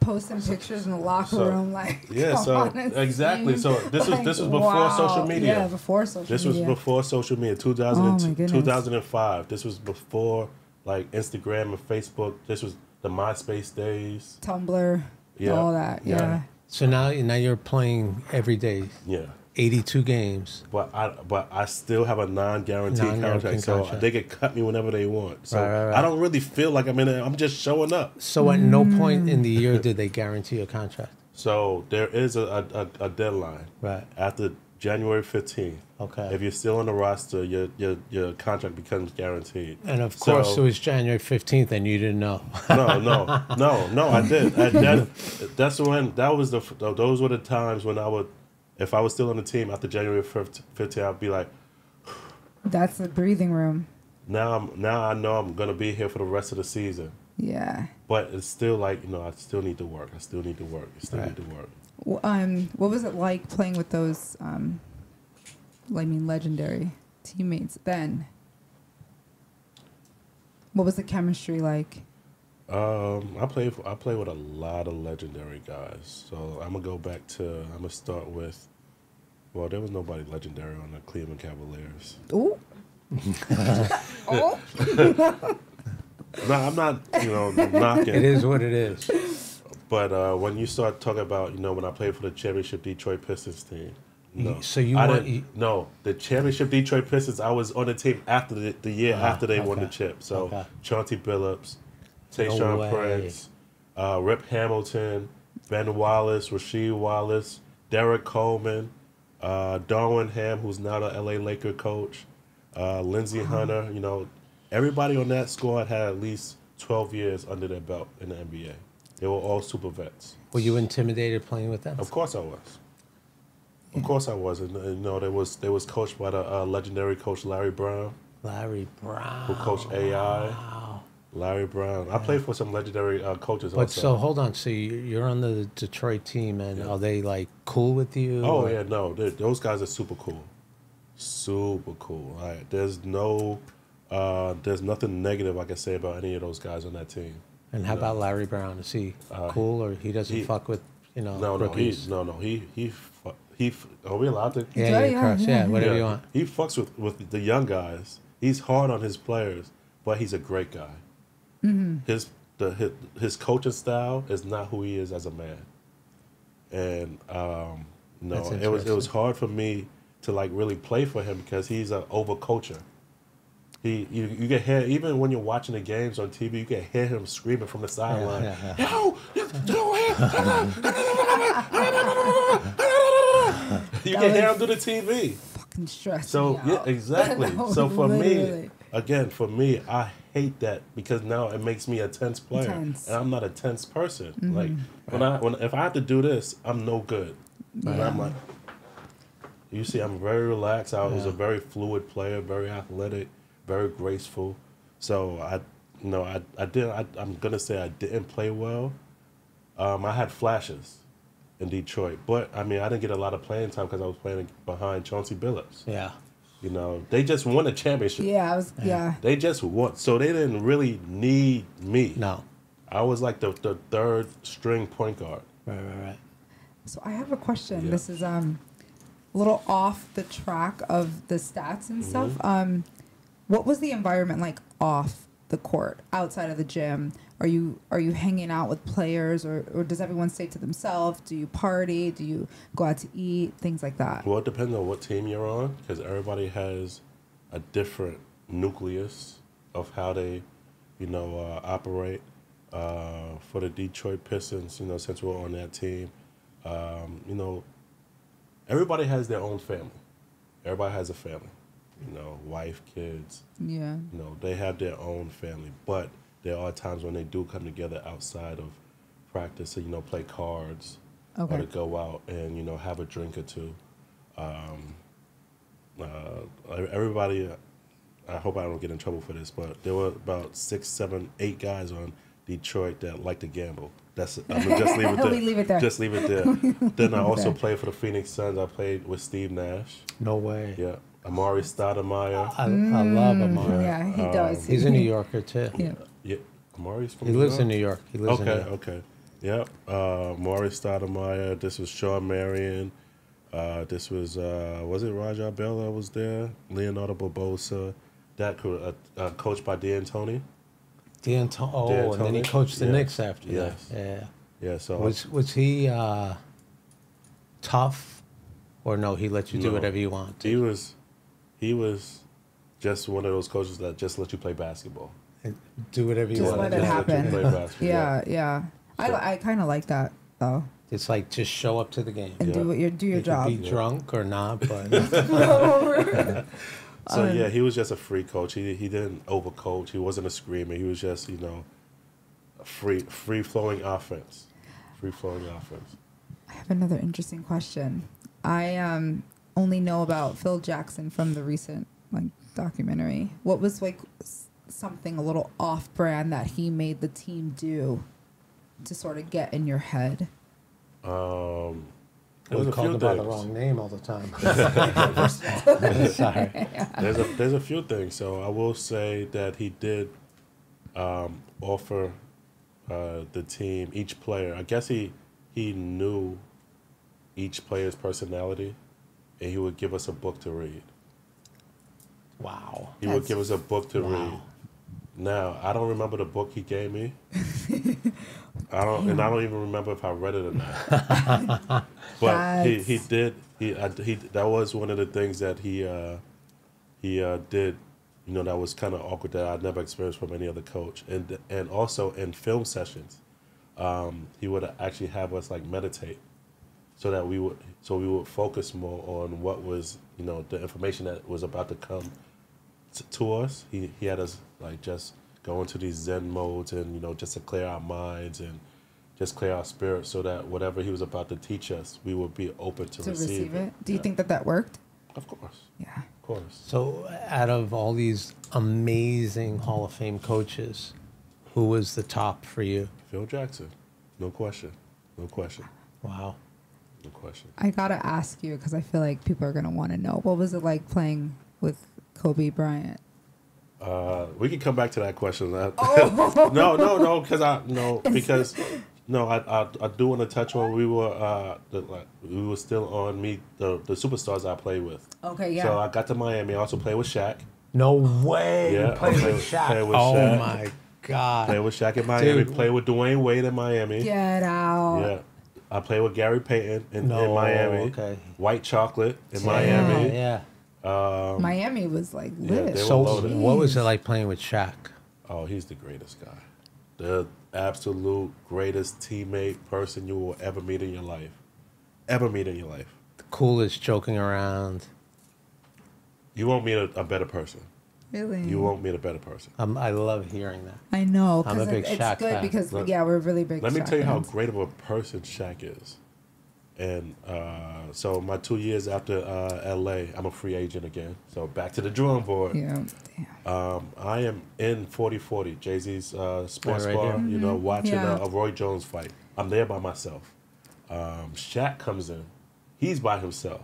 posting pictures in the locker So- room, like Yeah, so exactly. seems So this was like, this was before wow. social media. Yeah, before social This was before social media. 2000 Oh, my 2005. This was before like Instagram and Facebook. This was the MySpace days. Tumblr, Yeah, all that. Yeah. So now, now you're playing every day, Yeah. 82 games. But I but I still have a non-guaranteed Non-guaranteed contract, so they can cut me whenever they want. So Right, right, right. I don't really feel like I'm in it. I'm just showing up. So at no point in the year did they guarantee a contract. So there is a, a, a, a deadline. Right. After January 15th. Okay. If you're still on the roster, your your, your contract becomes guaranteed. And of So- course, it was January 15th, and you didn't know. no, no, no, no. I did. I, that, that's when that was the those were the times when I would, if I was still on the team after January 15th, I'd be like, That's the breathing room. now I'm now I know I'm gonna be here for the rest of the season. Yeah. But it's still like you know I still need to work. I still need to work. I still Right. need to work. W- Um, what was it like playing with those? Um, I mean, legendary teammates then. What was the chemistry like? Um, I play I play with a lot of legendary guys. So I'm gonna go back to I'm gonna start with. Well, there was nobody legendary on the Cleveland Cavaliers. Ooh. oh. No, I'm not. You know, knocking. it is what it is. But uh, when you start talking about, you know, when I played for the championship Detroit Pistons team, no, so you I want- didn't- you- no the championship Detroit Pistons. I was on the team after the, the year Ah, after they won the chip. So Okay. Chauncey Billups, No Tayshaun. Prince, uh, Rip Hamilton, Ben Wallace, Rasheed Wallace, Derrick Coleman, uh, Darwin Ham, who's now the LA Laker coach, uh, Lindsey Hunter. You know, everybody on that squad had at least 12 years under their belt in the NBA. They were all super vets. Were you intimidated playing with them? Of course I was. Of course I was. And, you know, they was they was coached by the uh, legendary coach Larry Brown, Larry Brown. who coached AI. Wow. Larry Brown. I played for some legendary uh, coaches But also. so hold on. So you- you're on the Detroit team, and are they like cool with you? oh or- yeah, no, those guys are super cool, super cool. Like, there's no, uh, there's nothing negative I can say about any of those guys on that team. And how No. about Larry Brown? Is he Uh, cool, or he doesn't he- fuck with you know No, no, he, no, no, he, he, fu- he. f- Are we allowed to? yeah, Yeah, yeah, yeah, yeah, yeah, whatever Yeah, you want. He fucks with, with the young guys. He's hard on his players, but he's a great guy. His the his, his coaching style is not who he is as a man, and um, no, it was it was hard for me to like really play for him because he's an over coacher. He you, you can hear even when you're watching the games on TV, you can hear him screaming from the sideline. yeah, yeah. Yo, you- go ahead. you That can hear him through the TV. Fucking stress. So yeah, exactly. So for me, again, for me, I hate that because now it makes me a tense player, Tense. and I'm not a tense person. Like when I when if I have to do this, I'm no good. And I'm like, you see, I'm very relaxed. I was Yeah. a very fluid player, very athletic, very graceful. So I, you know, I I did. I, I'm gonna say I didn't play well. Um, I had flashes in Detroit, but I mean, I didn't get a lot of playing time because I was playing behind Chauncey Billups. Yeah, You know, they just won a championship. Yeah, I was. Yeah. They just won, so they didn't really need me. no, I was like the, the third string point guard. right, right, right. So I have a question. Yeah. This is um a little off the track of the stats and stuff. Mm-hmm. Um, what was the environment like off the court, outside of the gym? Are you are you hanging out with players, or, or does everyone stay to themselves? Do you party? Do you go out to eat? Things like that. Well, it depends on what team you're on because everybody has a different nucleus of how they, you know, uh, operate. Uh, for the Detroit Pistons, you know, since we're on that team, um, you know, everybody has their own family. Everybody has a family, you know, wife, kids, Yeah. you know, they have their own family, but there are times when they do come together outside of practice to, you know, play cards or to go out and, you know, have a drink or two. Um, uh, everybody, I hope I don't get in trouble for this, but there were about six, seven, eight guys on Detroit that like to gamble. That's I'm gonna just leave it there. We leave it there. Just leave it there. then I also Okay. played for the Phoenix Suns. I played with Steve Nash. No way. Yeah, Amar'e Stoudemire. I, I love Amar'e. Mm, Yeah, he does. He's a New Yorker too. Yeah. Yeah, Amar'e's from He lives York? in New York. He lives Okay, in New York. okay. Okay. Yep. Uh, Maurice Stoudemire. This was Shawn Marion. Uh, this was, uh, was it Raja Bella was there? Leandro Barbosa. That uh, uh, coached by D'Antoni. D'Anto- oh, and then he coached the Yeah. Knicks after Yes. that. Yeah. Yeah, so Was was he uh, tough, or no? He let you do No. whatever you want. He was, he was, just one of those coaches that just let you play basketball. And do whatever you Just want. let to it do. Just let you happen. play basketball. Yeah, yeah. I, I kind of like that though, It's like just show up to the game. and Yeah. do what you do your You job. could be drunk or not, but So Um, yeah, he was just a free coach. He he didn't overcoach. He wasn't a screamer. He was just you know, a free free flowing offense, free flowing offense. I have another interesting question. I um only know about Phil Jackson from the recent like documentary. What was like s- something a little off-brand that he made the team do to sort of get in your head? Um, there we was a called few him by the wrong name all the time. Sorry. There's a there's a few things. So I will say that he did um, offer uh, the team each player. I guess he he knew each player's personality, and he would give us a book to read. Wow. He would give us a book to Wow. read. Now I don't remember the book he gave me. I don't, and I don't even remember if I read it or not. but he, he did. He, I, he that was one of the things that he uh, he uh, did. You know that was kind of awkward that I never experienced from any other coach, and and also in film sessions, um, he would actually have us like meditate, so that we would so we would focus more on what was you know the information that was about to come to us. He he had us like just go into these Zen modes and you know just to clear our minds and just clear our spirits, so that whatever he was about to teach us, we would be open to, to receive it. Do you Yeah. think that that worked? Of course, Yeah. of course. So, out of all these amazing Hall of Fame coaches, who was the top for you? Phil Jackson, no question, no question, Wow. no question. I gotta ask you because I feel like people are gonna want to know what was it like playing with Kobe Bryant. Uh, we can come back to that question. Oh. no, no, no, because I no because no, I, I I do want to touch on we were uh the, like we were still on me the the superstars I played with. Okay, yeah. So I got to Miami. I also played with Shaq. No way. Yeah, you played I played- with Shaq. played with oh Shaq. my God. Played with Shaq in Miami. Dude. Played with Dwyane Wade in Miami. Get out. Yeah. I played with Gary Payton in, No, in Miami. okay. White Chocolate in Yeah. Miami. Yeah. Um, Miami was like Yeah, lit. they were So, loaded. what was it like playing with Shaq? Oh, he's the greatest guy. The absolute greatest teammate person you will ever meet in your life. Ever meet in your life. The coolest, joking around. You won't meet a, a better person. really? You won't meet a better person. Um, I love hearing that. I know. I'm a 'cause big it, it's Shaq good fan. because Let- yeah, we're really big. Let me Shaq tell you how great of a person Shaq is. And uh, so my two years after uh, LA, I'm a free agent again. So back to the drawing board. Yeah. Damn. Um, I am in 4040, Jay Z's uh, sports right bar, here. you know, watching Mm-hmm. Yeah. a, a Roy Jones fight. I'm there by myself. Um, Shaq comes in, he's by himself.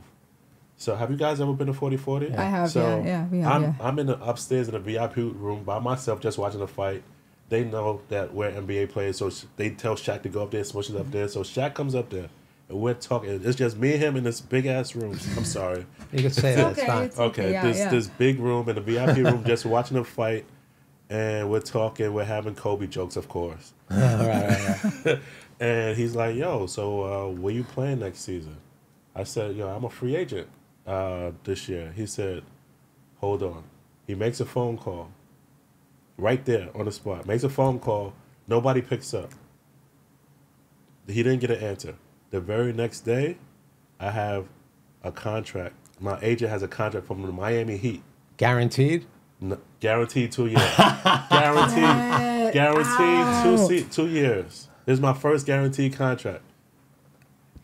So, have you guys ever been to 4040? I have, So, yeah, yeah, we have, I'm, yeah. I'm in the upstairs in the VIP room by myself, just watching the fight. They know that we're NBA players, so they tell Shaq to go up there, smush it up there. So Shaq comes up there, and we're talking. It's just me and him in this big ass room. I'm sorry. You could say that. It's okay, fine. it's- Okay, yeah, this yeah. this big room in the VIP room, just watching the fight, and we're talking. We're having Kobe jokes, of course. All right, right, right. And he's like, "Yo, so uh, where you playing next season?" I said, "Yo, I'm a free agent uh, this year." He said, "Hold on." He makes a phone call. Right there on the spot, makes a phone call. Nobody picks up. He didn't get an answer. The very next day, I have a contract. My agent has a contract from the Miami Heat. Guaranteed? N- guaranteed two years. guaranteed. guaranteed two se- two years. This is my first guaranteed contract.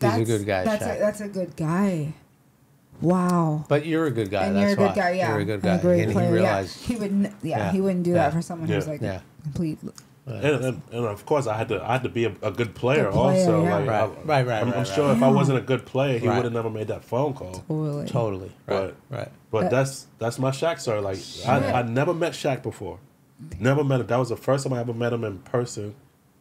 He's a good guy, That's Shaq. a, that's a good guy. Wow. But you're a good guy. and that's you're a good why. guy, yeah. You're a good guy. and a great and player. he realized, yeah. He would, n- yeah, Yeah, he wouldn't do yeah, that for someone who's like yeah. complete. And, and, and of course, I had to I had to be a, a good player, Good player, also. yeah. Like, Right, I, right, right, I'm, right, I'm right. sure if I wasn't a good player, he Right. would have never made that phone call. Totally. totally. Right, right. But That- that's that's my Shaq story. Like I, I never met Shaq before. Never met him. That was the first time I ever met him in person.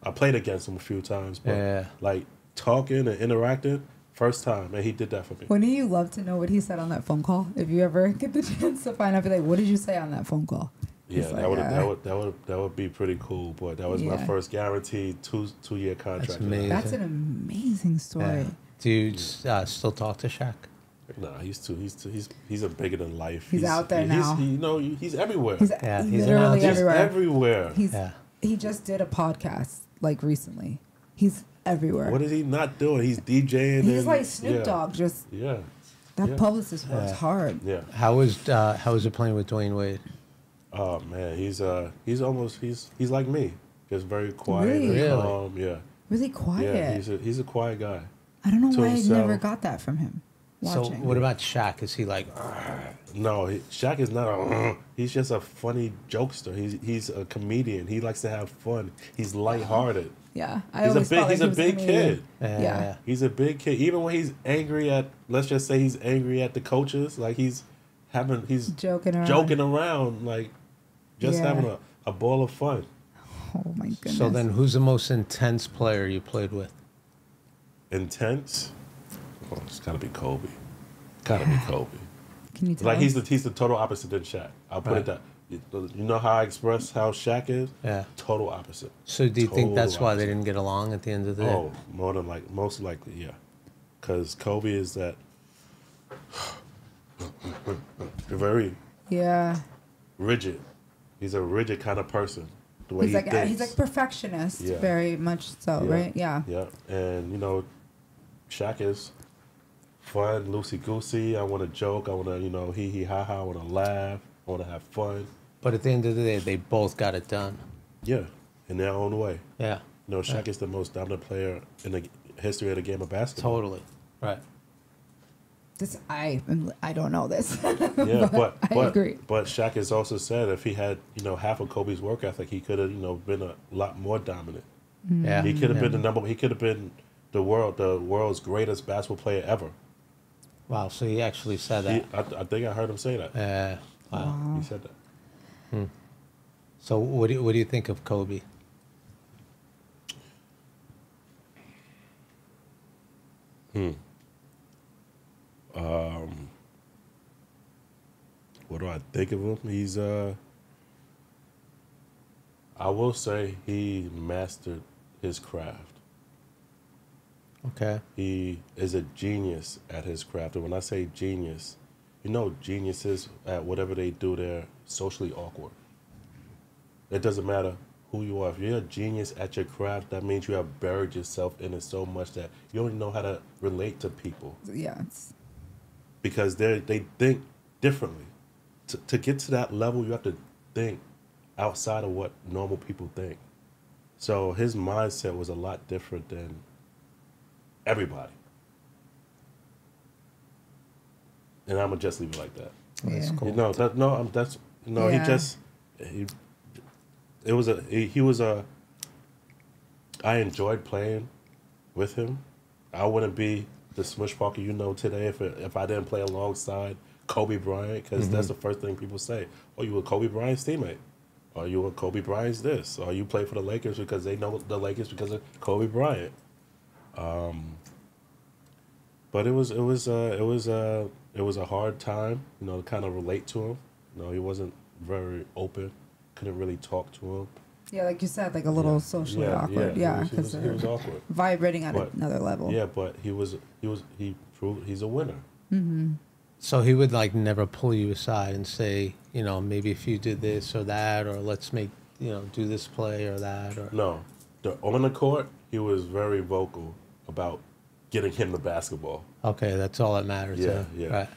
I played against him a few times, but Yeah. like talking and interacting, first time, and he did that for me. Wouldn't you love to know what he said on that phone call? If you ever get the chance to find out, be like, what did you say on that phone call? Yeah, He's that would uh, that would that would that would be pretty cool. But that was my first guaranteed two two year contract. amazing. That's an amazing story. Yeah. Do you uh, still talk to Shaq? Nah, he's too. He's too. He's he's a bigger than life. He's out there he's, now. He, you know, he's everywhere. He's Yeah, he's literally announced. He's everywhere. everywhere. He's Yeah. he just did a podcast like recently. He's everywhere. What is he not doing? He's DJing. He's and- like Snoop yeah, Dogg. Just Yeah, that Yeah. publicist works Yeah. hard. yeah. How was uh, how was it playing with Dwyane Wade? Oh man, he's uh he's almost he's he's like me. Just very quiet and Really? Really? calm. Yeah, Really quiet. yeah. He's a he's a quiet guy. I don't know to why I never got that from him. So what about Shaq? Is he like? No, he, Shaq is not a. He's just a funny jokester. He's he's a comedian. He likes to have fun. He's lighthearted. yeah, I He's a always big felt he's like a big kid. Uh, Yeah. He's a big kid. Even when he's angry at, let's just say he's angry at the coaches, like he's having, he's Joking around. joking around, like just Yeah. having a, a ball of fun. Oh my goodness. So then, who's the most intense player you played with? Intense. Oh, it's got to be Kobe. Got to be Kobe. can you tell? Like he's the he's the total opposite than Shaq. I'll put Right. it that. You you know how I express how Shaq is? Yeah. Total opposite. So do you think Total that's why they didn't get along at the end of the day? Oh, more than like most likely, yeah. Because Kobe is that very yeah. rigid. He's a rigid kind of person. The way He's he like uh, thinks. he's like perfectionist, Yeah. very much so, Yeah. right? Yeah. Yeah, and you know, Shaq is fun, loosey goosey. I want to joke. I want to, you know, hee hee ha ha. I want to laugh. I want to have fun. But at the end of the day, they both got it done. Yeah, in their own way. Yeah, You know, Shaq is the most dominant player in the history of the game of basketball. totally. Right. This I I don't know this. Yeah, but I but, agree. but Shaq has also said if he had you know half of Kobe's work ethic, he could have you know been a lot more dominant. Yeah. He could have yeah. been the number. He could have been the world the world's greatest basketball player ever. Wow. So he actually said He, that. I, I think I heard him say that. Uh, wow. He said that. So what do you, what do you think of Kobe? What do I think of him? He's uh. I will say he mastered his craft. Okay. He is a genius at his craft. And when I say genius, you know, geniuses at whatever they do, they're socially awkward. It doesn't matter who you are. If you're a genius at your craft, that means you have buried yourself in it so much that you don't even know how to relate to people yeah, it's because they they think differently. To, to get to that level, you have to think outside of what normal people think. So his mindset was a lot different than everybody. And I'm gonna just leave it like that. That's cool. You know, that no, I'm, that's no. Yeah. He just he. It was a he, he was a. I enjoyed playing with him. I wouldn't be the Smush Parker you know today if it, if I didn't play alongside Kobe Bryant because that's the first thing people say. Oh, you were Kobe Bryant's teammate. Or you were Kobe Bryant's this. Or you play for the Lakers because they know the Lakers because of Kobe Bryant. Um, but it was it was uh, it was uh, it was a hard time, you know, to kind of relate to him. You know, he wasn't very open. Couldn't really talk to him. Yeah, like you said, like a little Yeah. socially Yeah, awkward. he Yeah, he was, because he was awkward. vibrating at But- another level. Yeah, but he was he was he proved he's a winner. Mm-hmm. So he would like never pull you aside and say, you know, maybe if you did this or that, or let's make, you know, do this play or that, or No, the, on the court, he was very vocal about getting him the basketball. okay, that's all that matters. Yeah, huh? yeah. Right.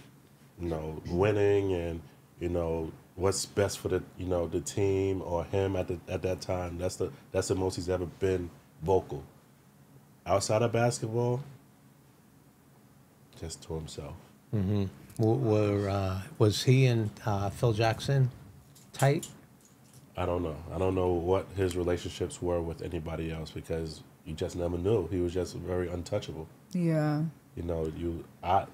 You know, winning and you know what's best for the you know the team or him at the at that time. That's the that's the most he's ever been vocal. Outside of basketball, just to himself. W- Were uh, was he and uh, Phil Jackson tight? I don't know. I don't know what his relationships were with anybody else because you just never knew. He was just very untouchable. Yeah. You know, you I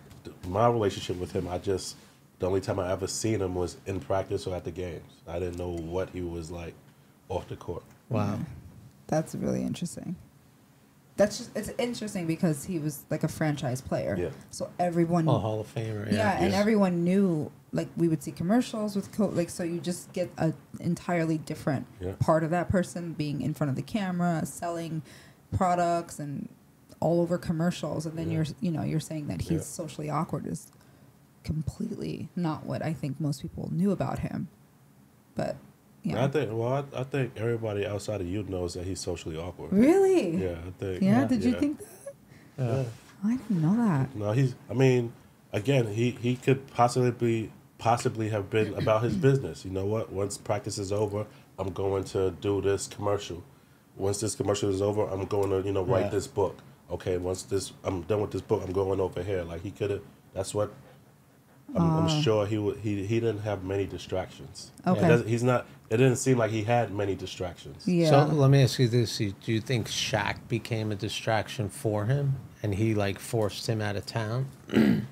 my relationship with him, I just the only time I ever seen him was in practice or at the games. I didn't know what he was like off the court. Wow. Mm-hmm. That's really interesting. That's just it's interesting because he was like a franchise player. Yeah. So everyone Oh, Hall of Famer. yeah, Yeah. and Yes. everyone knew like we would see commercials with co- like so you just get a entirely different Yeah. part of that person being in front of the camera, selling products and all over commercials, and then Yeah. you're you know you're saying that he's Yeah. socially awkward is completely not what I think most people knew about him. But yeah, I think. Well, I, I think everybody outside of you knows that he's socially awkward. really, Yeah, I think. yeah. Did you yeah. think that? Yeah. I didn't know that. No, he's. I mean, again, he he could possibly be possibly have been about his business. You know what? Once practice is over, I'm going to do this commercial. Once this commercial is over, I'm going to you know write Yeah. this book. Okay, once this I'm done with this book, I'm going over here. Like he could have. That's what. I'm, I'm sure he would. He he didn't have many distractions. Okay. It he's not. It didn't seem like he had many distractions. Yeah. So let me ask you this: Do you think Shaq became a distraction for him, and he like forced him out of town?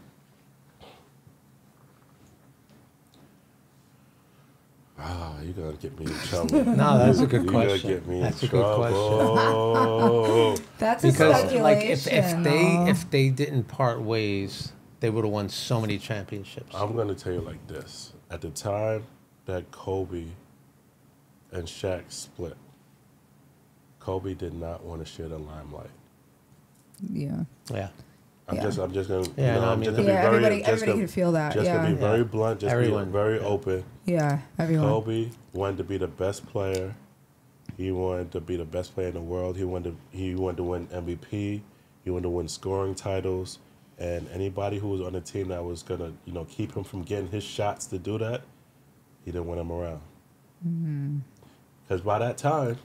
Ah, you're gonna get me in trouble. No, that's a good You're question. gonna get me That's in a good question. trouble. That's a Because speculation. like if, if they if they didn't part ways, they would have won so many championships. I'm gonna tell you like this: at the time that Kobe and Shaq split, Kobe did not want to share the limelight. yeah. yeah, I'm Yeah. just, I'm just gonna, Yeah, you know, no, I I'm mean, just gonna Yeah, be very, everybody, just everybody gonna, can feel that. just yeah, gonna be Yeah. very blunt, just Everyone, be very yeah. open. yeah, everyone. Kobe wanted to be the best player. He wanted to be the best player in the world. He wanted to, he wanted to win MVP. He wanted to win scoring titles. And anybody who was on the team that was gonna, you know, keep him from getting his shots to do that, he didn't want him around. Mm-hmm. Because by that time,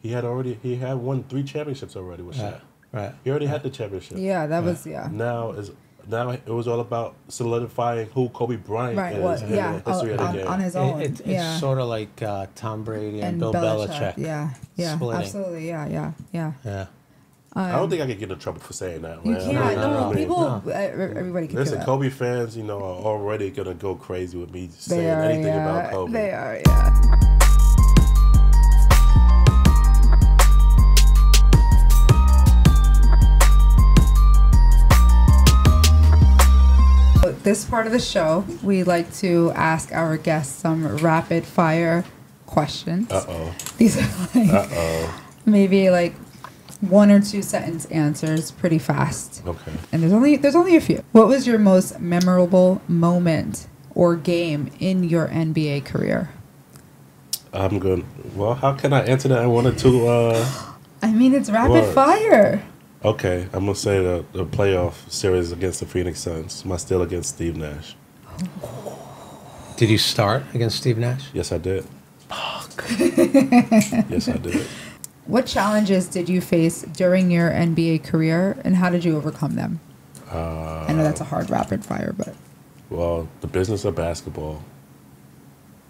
he had already he had won three championships already with Shaq. right, right. He already had the championship. Yeah, that was yeah. Now is now it was all about solidifying who Kobe Bryant Right. is Well, yeah, the history of the on, game. on his own. it- it's yeah. sort of like uh, Tom Brady and, and Bill Belichick. Yeah, yeah, splitting. absolutely. Yeah, yeah, yeah. Yeah. I don't think I could get in trouble for saying that. You man. I can't. mean, No, I mean, people. no. uh, Everybody can Listen, feel that. Kobe fans, you know, are already gonna go crazy with me saying They are. anything yeah, about Kobe. They are. Yeah. This part of the show, we like to ask our guests some rapid fire questions. Uh oh. These are like Uh oh. maybe like one or two sentence answers, pretty fast. Okay. And there's only there's only a few. What was your most memorable moment or game in your NBA career? I'm going. Well, how can I answer that in one or two? Uh, I mean, it's rapid Words. fire. okay, I'm gonna say the the playoff series against the Phoenix Suns. My still against Steve Nash. Did you start against Steve Nash? Yes, I did. yes, I did. What challenges did you face during your NBA career, and how did you overcome them? Uh, I know that's a hard rapid fire, but Well, the business of basketball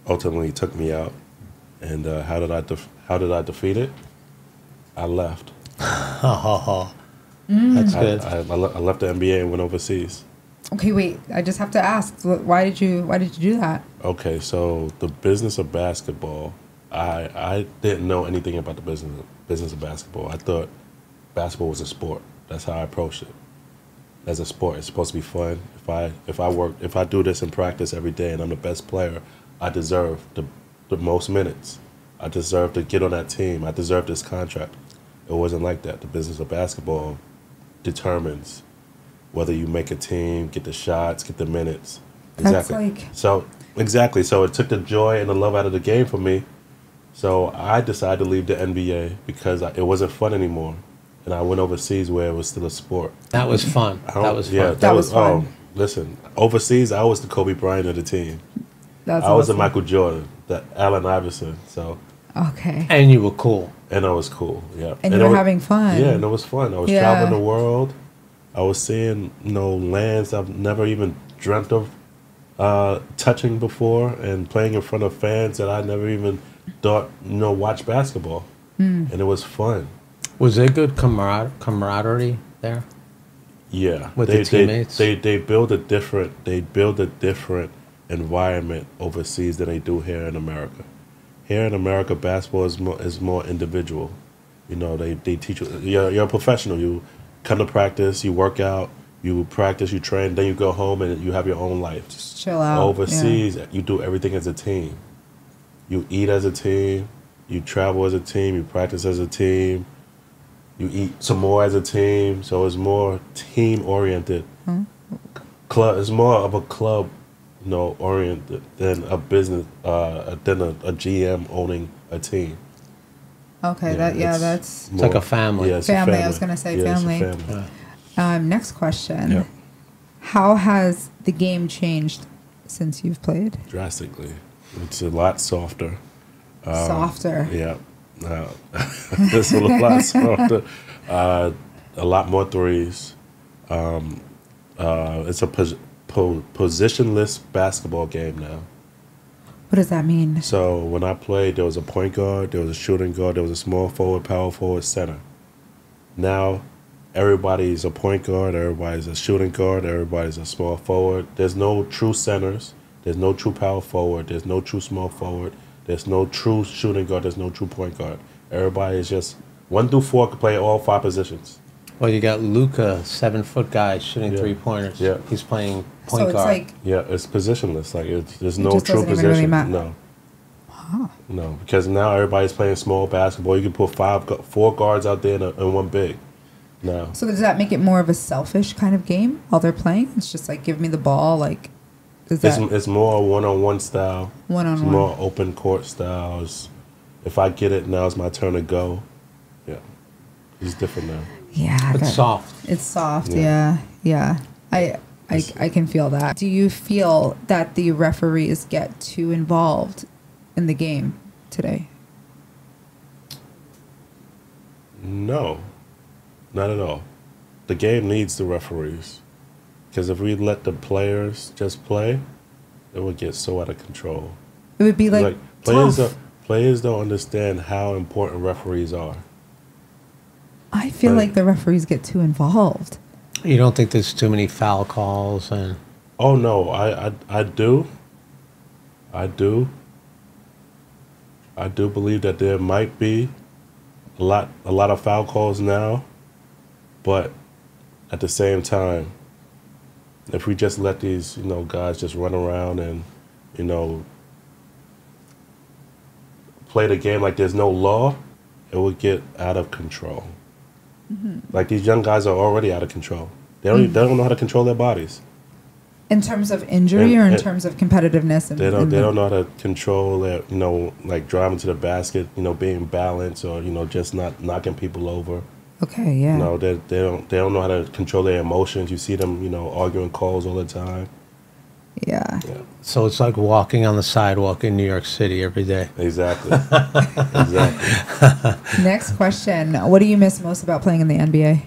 ultimately took me out, and uh, how did I def- how did I defeat it? I left. Ha ha ha. That's I, good. I, I I left the NBA and went overseas. okay, wait. I just have to ask. Why did you Why did you do that? Okay, so the business of basketball, I I didn't know anything about the business business of basketball. I thought basketball was a sport. That's how I approached it. As a sport, it's supposed to be fun. If I if I work if I do this in practice every day and I'm the best player, I deserve the the most minutes. I deserve to get on that team. I deserve this contract. It wasn't like that. The business of basketball determines whether you make a team, get the shots, get the minutes. Exactly. like- so exactly. So it took the joy and the love out of the game for me. So I decided to leave the NBA because I, it wasn't fun anymore, and I went overseas where it was still a sport. That was fun. That was fun. yeah. That was fun. Oh, listen, overseas I was the Kobe Bryant of the team. That's I was the. Michael Jordan, the Allen Iverson. So Okay. and you were cool. and I was cool. Yeah. And it you were was- having fun. Yeah, and it was fun. I was Yeah. traveling the world. I was seeing you know lands I've never even dreamt of uh, touching before, and playing in front of fans that I never even thought you know watch basketball, Hmm. and it was fun. Was there good camar- camaraderie there? Yeah, With they, the teammates? They, they they build a different they build a different environment overseas than they do here in America. Here in America, basketball is more is more individual. You know, they, they teach you you're, you're a professional. You come to practice, you work out, you practice, you train, then you go home and you have your own life. Just chill out. yeah. Overseas, you do everything as a team. You eat as a team, you travel as a team, you practice as a team. you eat some more as a team. So it's more team oriented. Club. It's more of a club, you know, oriented than a business. Uh, than a, a GM owning a team. Okay, that yeah, it's that's It's like a family. Yeah, it's Family, I was gonna say Yeah, it's a family. family. um, next question. Yeah. How has the game changed since you've played? Drastically, it's a lot softer. Softer. Um, Yeah, uh, it's a lot softer. Uh, a lot more threes. Um, uh, it's a pos- po- positionless basketball game now. What does that mean? So when I played, there was a point guard, there was a shooting guard, there was a small forward, power forward, center. Now, everybody's a point guard, everybody's a shooting guard, everybody's a small forward. There's no true centers. There's no true power forward. There's no true small forward. There's no true shooting guard. There's no true point guard. Everybody is just one through four can play all five positions. Well, you got Luka, seven foot guy shooting Yeah. three pointers. Yeah. He's playing So point it's guard. like Yeah, it's positionless. Like it's, there's It no just true doesn't even really position. matter. No. No, because now everybody's playing small basketball. You can put five, four guards out there and, a, and one big. No. so does that make it more of a selfish kind of game while they're playing? It's just like give me the ball, like does it's, that it's more one-on-one style. one on It's one? more open court styles. If I get it, now it's my turn to go. Yeah, it's different now. Yeah, I It's soft. It's soft. Yeah. Yeah, yeah. I, I I can feel that. Do you feel that the referees get too involved in the game today? No, not at all. The game needs the referees. Because if we let the players just play, it would get so out of control. It would be like, players, tough. don't, players don't understand how important referees are. I feel Right. like the referees get too involved. You don't think there's too many foul calls and Oh no, I, I I do. I do. I do believe that there might be a lot a lot of foul calls now, but at the same time, if we just let these you know guys just run around and you know play the game like there's no law, it would get out of control. Mm-hmm. Like these young guys are already out of control. They don't they don't know how to control their bodies. In terms of injury And- or in terms of competitiveness? And, They don't. They the- don't know how to control their, you know, like driving to the basket, you know, being balanced, or you know, just not knocking people over. Okay, yeah. You know, they they don't they don't know how to control their emotions. You see them, you know, arguing calls all the time. Yeah. yeah. so it's like walking on the sidewalk in New York City every day. Exactly. exactly. Next question. What do you miss most about playing in the NBA?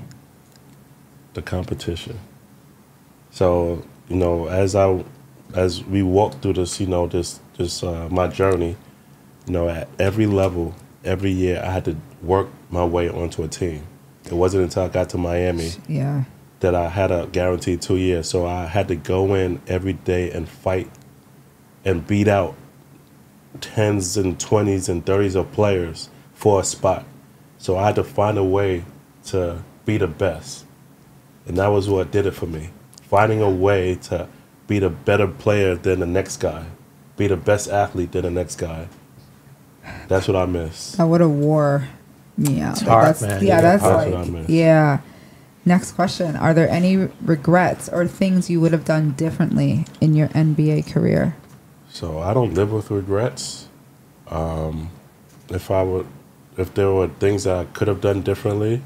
The competition. So you know, as I as we walk through this, you know, this this uh, my journey, you know, at every level, every year, I had to work my way onto a team. It wasn't until I got to Miami. Yeah. that I had a guaranteed two years. So I had to go in every day and fight and beat out tens and twenties and thirties of players for a spot. So I had to find a way to be the best. And that was what did it for me. Finding a way to be the better player than the next guy, be the best athlete than the next guy. That's what I miss. That would have wore out. It's hard, that's, man. Yeah, Yeah, that's like, That's what I miss. yeah. Next question. Are there any regrets or things you would have done differently in your NBA career? So I don't live with regrets. Um, if I would, if there were things that I could have done differently,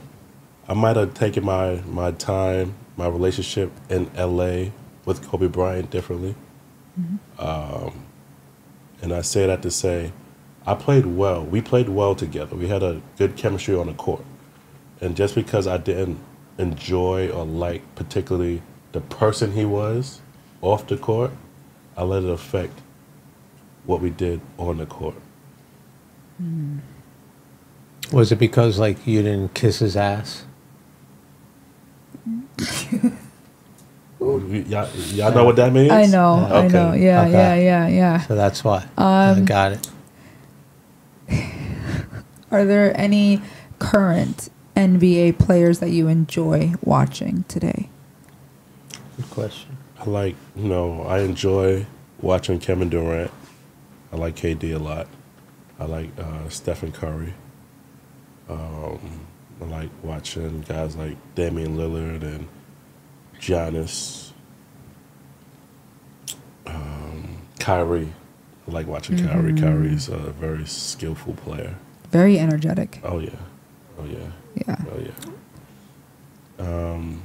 I might have taken my my time, my relationship in LA with Kobe Bryant differently. Um, and I say that to say, I played well. We played well together. We had a good chemistry on the court. And just because I didn't enjoy or like particularly the person he was off the court, I let it affect what we did on the court. Was it because like you didn't kiss his ass? Y- Y'all, y'all know what that means? I know, I Okay. know. Yeah, Okay. yeah, yeah, yeah. So that's why. I Um, got it. Are there any current NBA players that you enjoy watching today? Good question. I like, you know, I enjoy watching Kevin Durant. I like KD a lot. I like uh, Stephen Curry. Um, I like watching guys like Damian Lillard and Giannis, um, Kyrie. I like watching Kyrie. Kyrie's a very skillful player. Very energetic. Oh yeah, oh yeah, Yeah. oh yeah. Um,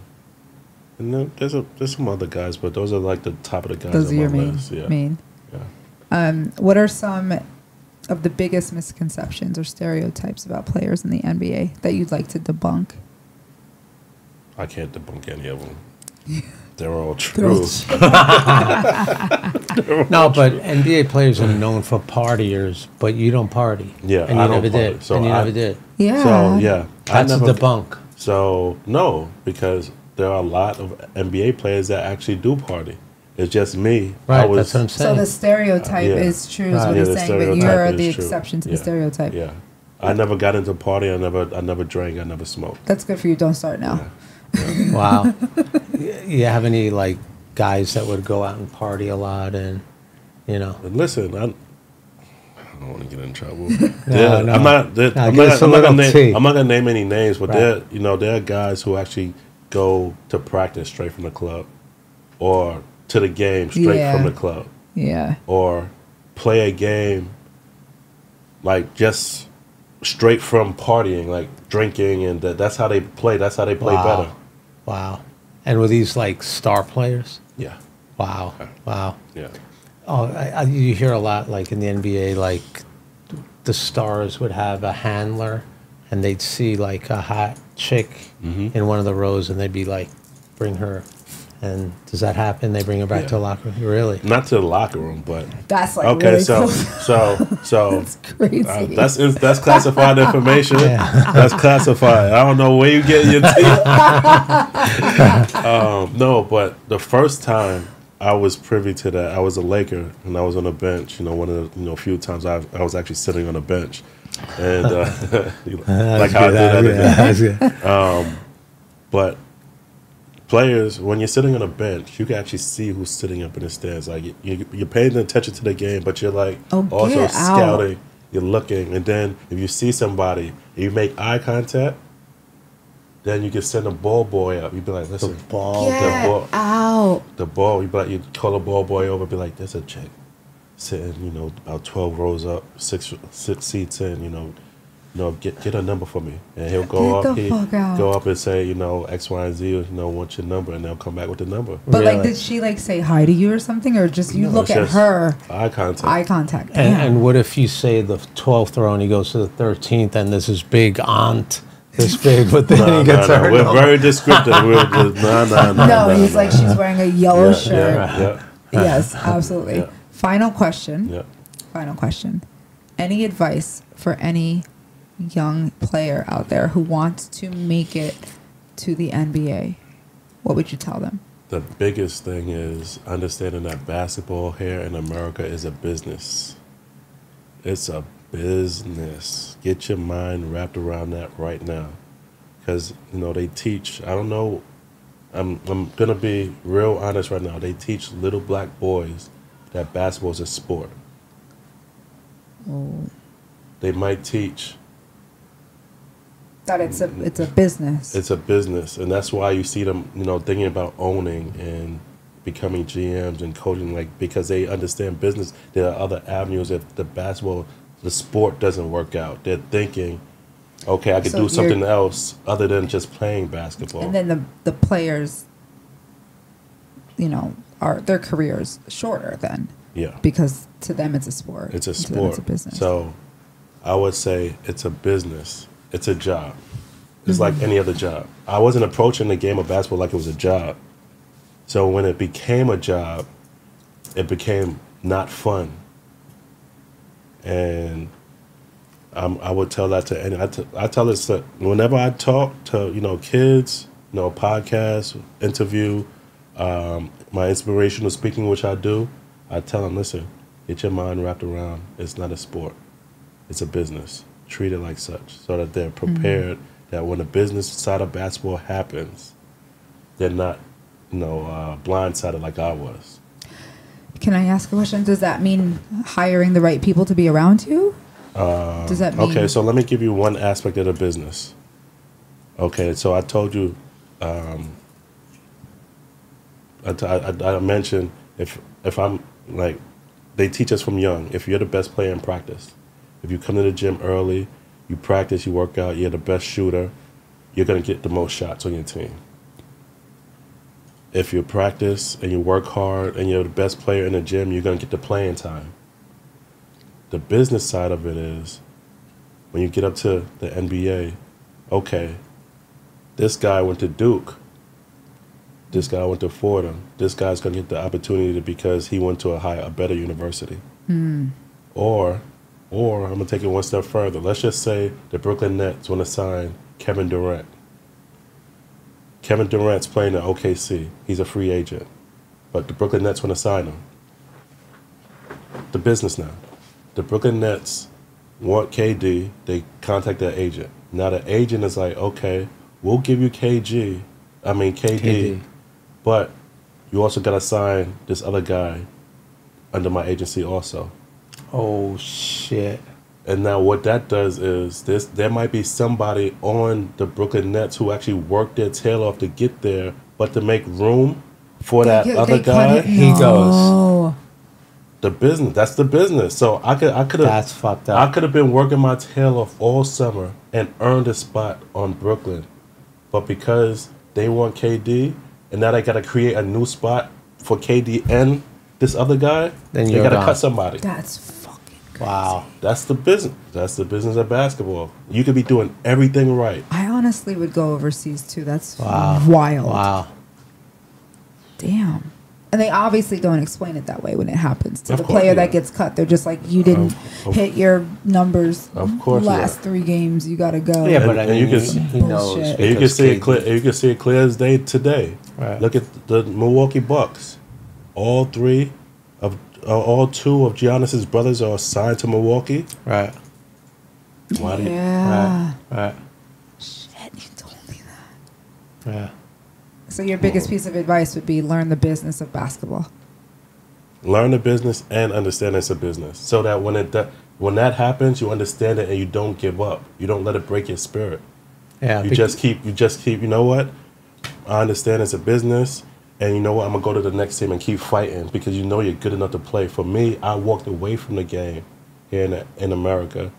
and then there's a there's some other guys, but those are like the top of the guys Those on are your my main. list. Yeah, main. yeah. Um, what are some of the biggest misconceptions or stereotypes about players in the NBA that you'd like to debunk? I can't debunk any of them. They're all They're all true. No, but NBA players are known for partiers, but you don't party. Yeah, and you I don't never party, did. so and you I- never did. Yeah. So yeah, That's a I never, debunk. So no, because there are a lot of NBA players that actually do party. It's just me. I Right, was, that's what I'm So the stereotype Yeah. is true, is Right. what Yeah, he's saying, but you're the true. exception to Yeah. the stereotype. Yeah, I never got into party. I never, I never drank. I never smoked. That's good for you. Don't start now. wow. Y- you have any like guys that would go out and party a lot and, you know? Listen, I, I don't want to get in trouble. No, yeah, no. I'm not. No, I'm, give not us a I'm, not gonna name, I'm not gonna name any names, but Right. there, you know, there are guys who actually go to practice straight from the club, or to the game straight Yeah. from the club. Yeah. or play a game like just straight from partying, like drinking, and that, that's how they play. That's how they play wow. better. Wow. And were these like star players? Yeah, Wow. Wow. yeah, Oh, I, I, you hear a lot like in the NBA, like the stars would have a handler and they'd see like a hot chick Mm-hmm. in one of the rows and they'd be like, bring her. And does that happen? They bring her back Yeah. to the locker room? Really? not to the locker room, but That's like okay. really so, cool. so, so. That's crazy. Uh, that's that's classified information. Yeah. That's classified. I don't know where you get your tea. um, no, but the first time I was privy to that, I was a Laker and I was on a bench. You know, one of the you know few times I I was actually sitting on a bench, and uh, like how I do that. in the- That's. But players, when you're sitting on a bench, you can actually see who's sitting up in the stands. Like you, you, you're paying attention to the game, but you're like Oh, also get out. scouting. You're looking, and then if you see somebody, and you make eye contact, then you can send a ball boy up. You'd be like, The listen, ball. the Get ball- out. the ball. You'd be like, you call a ball boy over, be like, there's a chick sitting, you know, about twelve rows up, six six seats in, you know, you know, get get a number for me, and he'll go Get up, the he, fuck out. go up and say, you know, X, Y, and Z, you know, wants your number, and they'll come back with the number. But like, did she like say hi to you or something, or just you No, look at her, Eye contact. eye contact? And, and what if you say the 12th row and he goes to the 13th and there's this big aunt, this big, but then Nah, he gets nah, nah, We're number? very descriptive. We're, we're, nah, nah, nah, no, nah, he's nah. like she's wearing a yellow yeah, shirt. Yeah, yeah, Yes, absolutely. Yeah. Final question. yeah. Final question. Any advice for any young player out there who wants to make it to the NBA? What would you tell them? The biggest thing is understanding that basketball here in America is a business. It's a business. Get your mind wrapped around that right now. Because, you know, they teach, I don't know, I'm, I'm going to be real honest right now. They teach little black boys that basketball is a sport. Oh. They might teach That it's a it's a business. it's a business, and that's why you see them, you know, thinking about owning and becoming GMs and coaching, like because they understand business. There are other avenues if the basketball, the sport doesn't work out. They're thinking, okay, I could So do something else other than just playing basketball. and then the the players, you know, are their careers shorter then yeah, because to them it's a sport. it's a and to them sport. It's a business. So, I would say it's a business. It's a job. It's like Mm-hmm. any other job. I wasn't approaching the game of basketball like it was a job. So when it became a job, it became not fun. And um, I would tell that to any. I, t- I tell this that whenever I talk to you know kids, you know podcasts, interview, um, my inspirational speaking, which I do, I tell them, listen, get your mind wrapped around. It's not a sport. It's a business. Treat it like such, so that they're prepared. That when the business side of basketball happens, they're not, you know, uh, blindsided like I was. Can I ask a question? Does that mean hiring the right people to be around you? Does that mean Okay, so let me give you one aspect of the business. Okay, so I told you, um, I, I- I mentioned if if I'm like, they teach us from young. If you're the best player in practice, if you come to the gym early, you practice, you work out, you're the best shooter, you're gonna get the most shots on your team. If you practice and you work hard and you're the best player in the gym, you're gonna get the playing time. The business side of it is when you get up to the NBA, okay, this guy went to Duke. This guy went to Fordham. This guy's gonna get the opportunity to, because he went to a higher, a better university. Hmm. Or, or I'm gonna take it one step further. Let's just say the Brooklyn Nets want to sign Kevin Durant. Kevin Durant's playing at OKC. He's a free agent, but the Brooklyn Nets want to sign him. The business now. The Brooklyn Nets want KD. They contact their agent. Now the agent is like, okay, we'll give you KG. I mean KD, KD. but you also gotta sign this other guy under my agency also. Oh shit. And now what that does is this there might be somebody on the Brooklyn Nets who actually worked their tail off to get there, but to make room for that They- other guy, it- he goes. The business. That's the business. So I could I could have That's fucked up. I could have been working my tail off all summer and earned a spot on Brooklyn. But because they want KD and now they gotta create a new spot for KD and this other guy, Then you're gotta gone. cut somebody. That's fucking. Wow. That's the business. That's the business of basketball. You could be doing everything right. I honestly would go overseas too. That's Wow. wild. Wow. Damn. And they obviously don't explain it that way when it happens to Of the course player not. that gets cut. They're just like, you didn't Of- of- hit your numbers Of course last not. three games. You got to go. Yeah, And- but I mean, you can he, see- he knows. You can see it clear. You can see it clear as day today. Right. Look at the Milwaukee Bucks. All three of uh, all two of Giannis's brothers are signed to Milwaukee. Right. Why do you, yeah. Right. Right. Shit, you told me that. Yeah. So your biggest piece of advice would be learn the business of basketball. learn the business and understand it's a business, so that when it do- when that happens, you understand it and you don't give up. You don't let it break your spirit. Yeah. You just keep. You just keep. You know what? I understand it's a business, and you know what? I'm gonna go to the next team and keep fighting because you know you're good enough to play. For me, I walked away from the game here in in America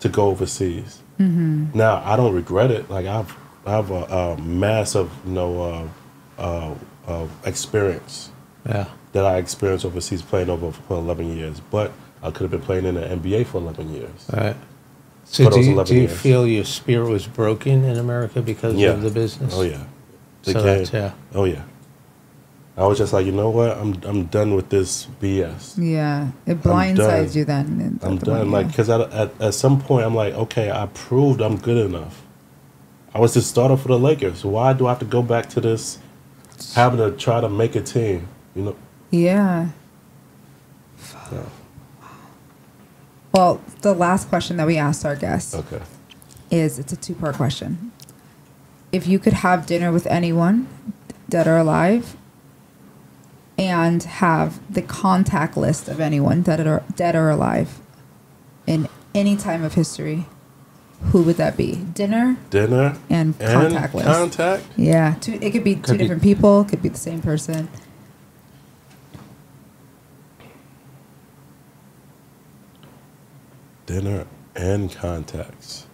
to go overseas. Mm-hmm. Now I don't regret it. Like I've I have a, a mass of you know uh, uh, uh, experience Yeah. that I experienced overseas playing over for 11 years, but I could have been playing in the NBA for 11 years. Right. So do those you, do you years. feel your spirit was broken in America because Yeah. of the business? Oh yeah. The So game. that's yeah. Oh yeah. I was just like, you know what? I'm I'm done with this BS. Yeah, it blindsides you then. I'm done. way, Like, cause at, at at some point, I'm like, okay, I proved I'm good enough. I was the starter for the Lakers. Why do I have to go back to this, having to try to make a team? You know. yeah. Yeah. Well, the last question that we asked our guests Okay. is it's a two part question. If you could have dinner with anyone, dead or alive, and have the contact list of anyone, dead or, dead or alive, in any time of history, who would that be? Dinner Dinner and and contact list. contact. yeah, two, it could be two be- different people, could be the same person. Dinner and contacts.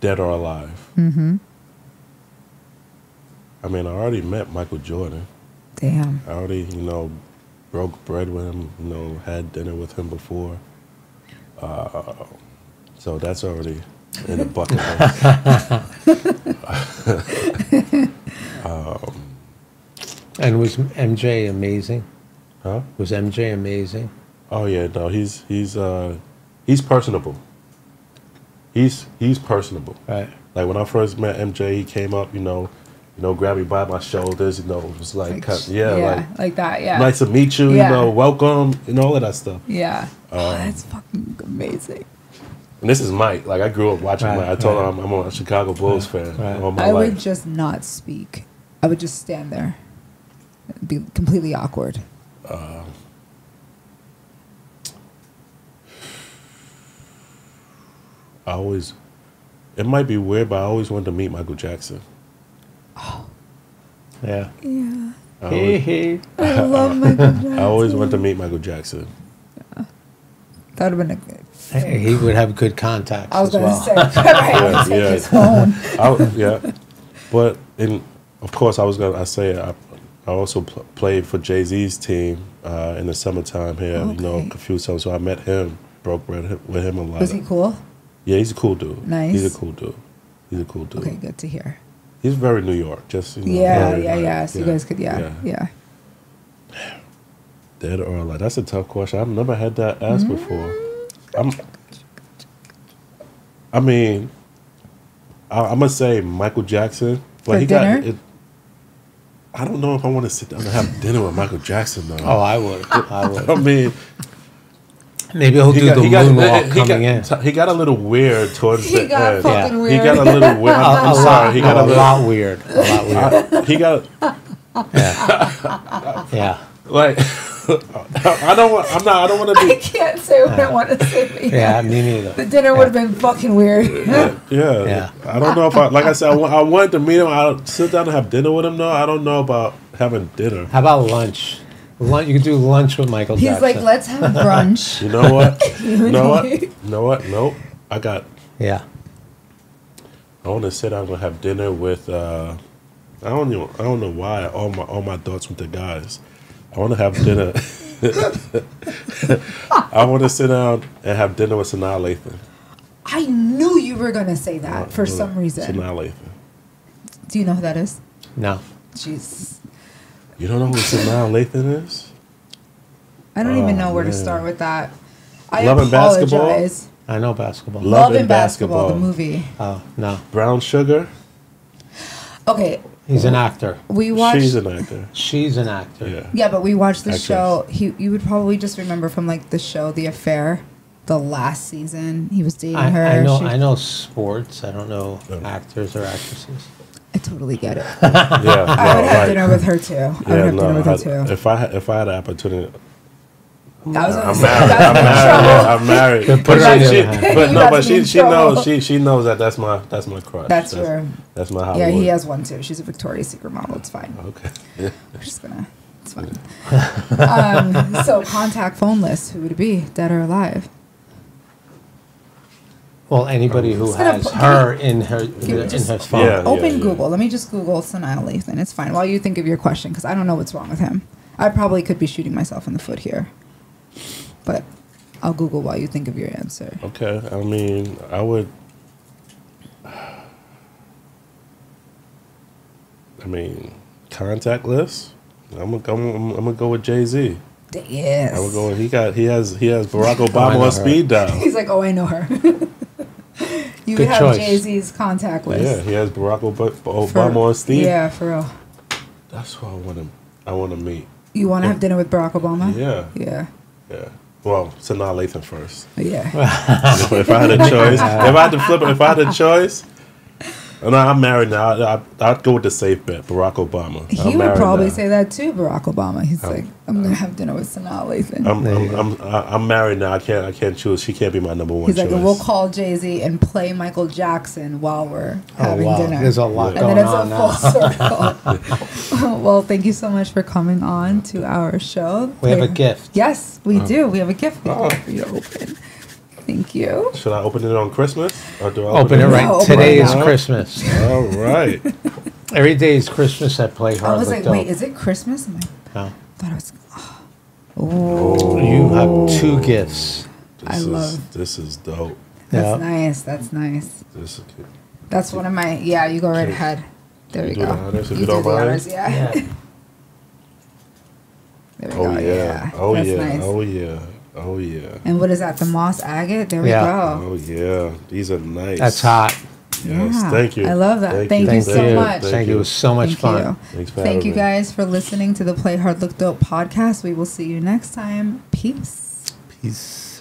Dead or alive. Mm-hmm. I mean, I already met Michael Jordan. Damn. I already, you know, broke bread with him. You know, had dinner with him before. Uh, so that's already in the bucket list. And was MJ amazing? huh? Was MJ amazing? Oh yeah, no, he's he's uh he's personable. He's he's personable. Right. Like when I first met MJ, he came up, you know, you know, grabbed me by my shoulders, you know, it was like, cut- sh- yeah, like like that. Yeah. nice to meet you, Yeah. you know, welcome, and all of that stuff. Yeah. oh, Um, that's fucking amazing. And this is Mike. Like I grew up watching Right, Mike. I told right. him I'm, I'm a Chicago Bulls fan right. all my I would just not speak. I would just stand there. It'd be completely awkward. I always, it might be weird, but I always wanted to meet Michael Jackson. Yeah. Yeah. I Hey, always, hey. I love Michael Jackson. I always wanted to meet Michael Jackson. Yeah. That would have been a good. Hey, He would have good contacts I was as going to well. say, I Yeah, take yeah. his phone. I, yeah, but in of course I was gonna I say I, I also pl- played for Jay Z's team uh, in the summertime here. You know, Okay. a few times, so I met him, broke bread with him a lot. Was he cool? Yeah, he's a cool dude. Nice. He's a cool dude. He's a cool dude. Okay, good to hear. He's very New York. Just you know, Yeah, very, yeah, like, yeah. So you guys could, yeah, yeah. Dead or alive? That's a tough question. I've never had that asked mm. before. I'm. I mean, I, I'm gonna say Michael Jackson, but For he dinner? got it. I don't know if I want to sit down and have dinner with Michael Jackson though. Oh, I would. I would. I mean, Maybe he'll he do got, the he, got, moonwalk he, coming in. he got a little weird towards He the got end. fucking Yeah. weird. He got a little weird. I'm, I'm sorry. He got a, a little. lot weird. A lot weird. I- he got Yeah. Yeah. like. I don't want. I'm not. I don't want to I be. can't say what I want to say. Yeah, me neither. The dinner would have been fucking weird. Yeah, Yeah. I don't know if I, like I said, I, I wanted to meet him. I'll sit down and have dinner with him. though. I don't know about having dinner. How about lunch? Lunch. You could do lunch with Michael He's Jackson. like, let's have brunch. You know what? you know what? know. You know what? Nope. I got. yeah. I want to sit down and have dinner with. uh I don't know. I don't know why all my all my thoughts with the guys. I want to have dinner. I want to sit down and have dinner with Sanaa Lathan. I knew you were going to say that for some reason. Sanaa Lathan. Do you know who that is? No. Jeez. You don't know who Sanaa Lathan is? I don't even Oh, know where to start with that. I Love and Basketball? apologize. I know basketball. Love Love, and and basketball, the movie. Oh no. Brown Sugar. Okay, He's an actor. we watched. She's an actor. She's an actor. Yeah. yeah, but we watched the Actress. show. He, you would probably just remember from like the show, The Affair, the last season. He was dating I, her. I know. She- I know sports. I don't know Oh. actors or actresses. I totally get it. Yeah. I would have right. dinner with her too. I would Yeah, have dinner no. with her too. if I had- if I had an opportunity, I was gonna I'm married. I'm married. I'm married. But she, she, but no, but she she knows she she knows that that's my that's my crush. That's that's, your. That's my hobby. Yeah, he has one too. She's a Victoria's Secret model. It's fine. Okay. Yeah. We're just gonna. It's fine. um, so contact phone list. Who would it be? Dead or alive? Well, anybody who Just gonna has put- her in her in just- her phone. Yeah. Open Google. Let me just Google Sanaa Lathan. It's fine. While you think of your question, because I don't know what's wrong with him. I probably could be shooting myself in the foot here, but I'll Google while you think of your answer. Okay. I mean, I would. I mean, contact list. I'm gonna I'm, I'm, I'm gonna go with Jay Z. Yes. I'm gonna go. He got he has he has Barack I Obama know on her. speed dial. He's like, oh, I know her. you Good have. Jay Z's contact list. Yeah, he has Barack Ob- for- Obama on speed. Yeah, for real. That's who I want to. I want to meet. You want to have dinner with Barack Obama? Yeah, Yeah. yeah. Well, Sanaa Lathan first. Yeah. if, if I had a choice, if I had to flip it, if I had a choice, no, I'm married now. I, I, I'd go with the safe bet, Barack Obama. He I'm would married probably now. say that too, Barack Obama. He's Um, like, I'm gonna have dinner with Sanaa Lathan. I'm, There you I'm. I'm, I- I'm married now. I can't. I can't choose. She can't be my number one He's like, choice. we'll call Jay Z and play Michael Jackson while we're Oh having wow, dinner. there's a lot Yeah. and then it's on a now. full circle. well, thank you so much for coming on to our show. We have a gift. Yes, we do. We have a gift Oh. for you open. Thank you. Should I open it on Christmas or do I Open it right. No, open Today is now. Christmas. All right. Every day is Christmas at Play I Hard. was like, Dope. wait, is it Christmas? I'm like, No. thought it was. Oh. oh, You have two gifts. This I is, love- This is dope. that's Yeah. nice. That's nice. This is good. That's one of my. Yeah, you go right Okay. ahead. There You we go. honors you you do the honors, yeah. Yeah. there we Oh go. yeah. Oh That's yeah. Nice. Oh yeah. Oh yeah. And what is that? The moss agate. There Yeah. we go. Oh yeah. These are nice. That's hot. Yes. Yeah. Thank you. I love that. Thank you Thank so you. much. Thank you. It was so much Thank fun. you. Thanks for Thank having you me. guys for listening to the Play Hard Look Dope podcast. We will see you next time. Peace. Peace.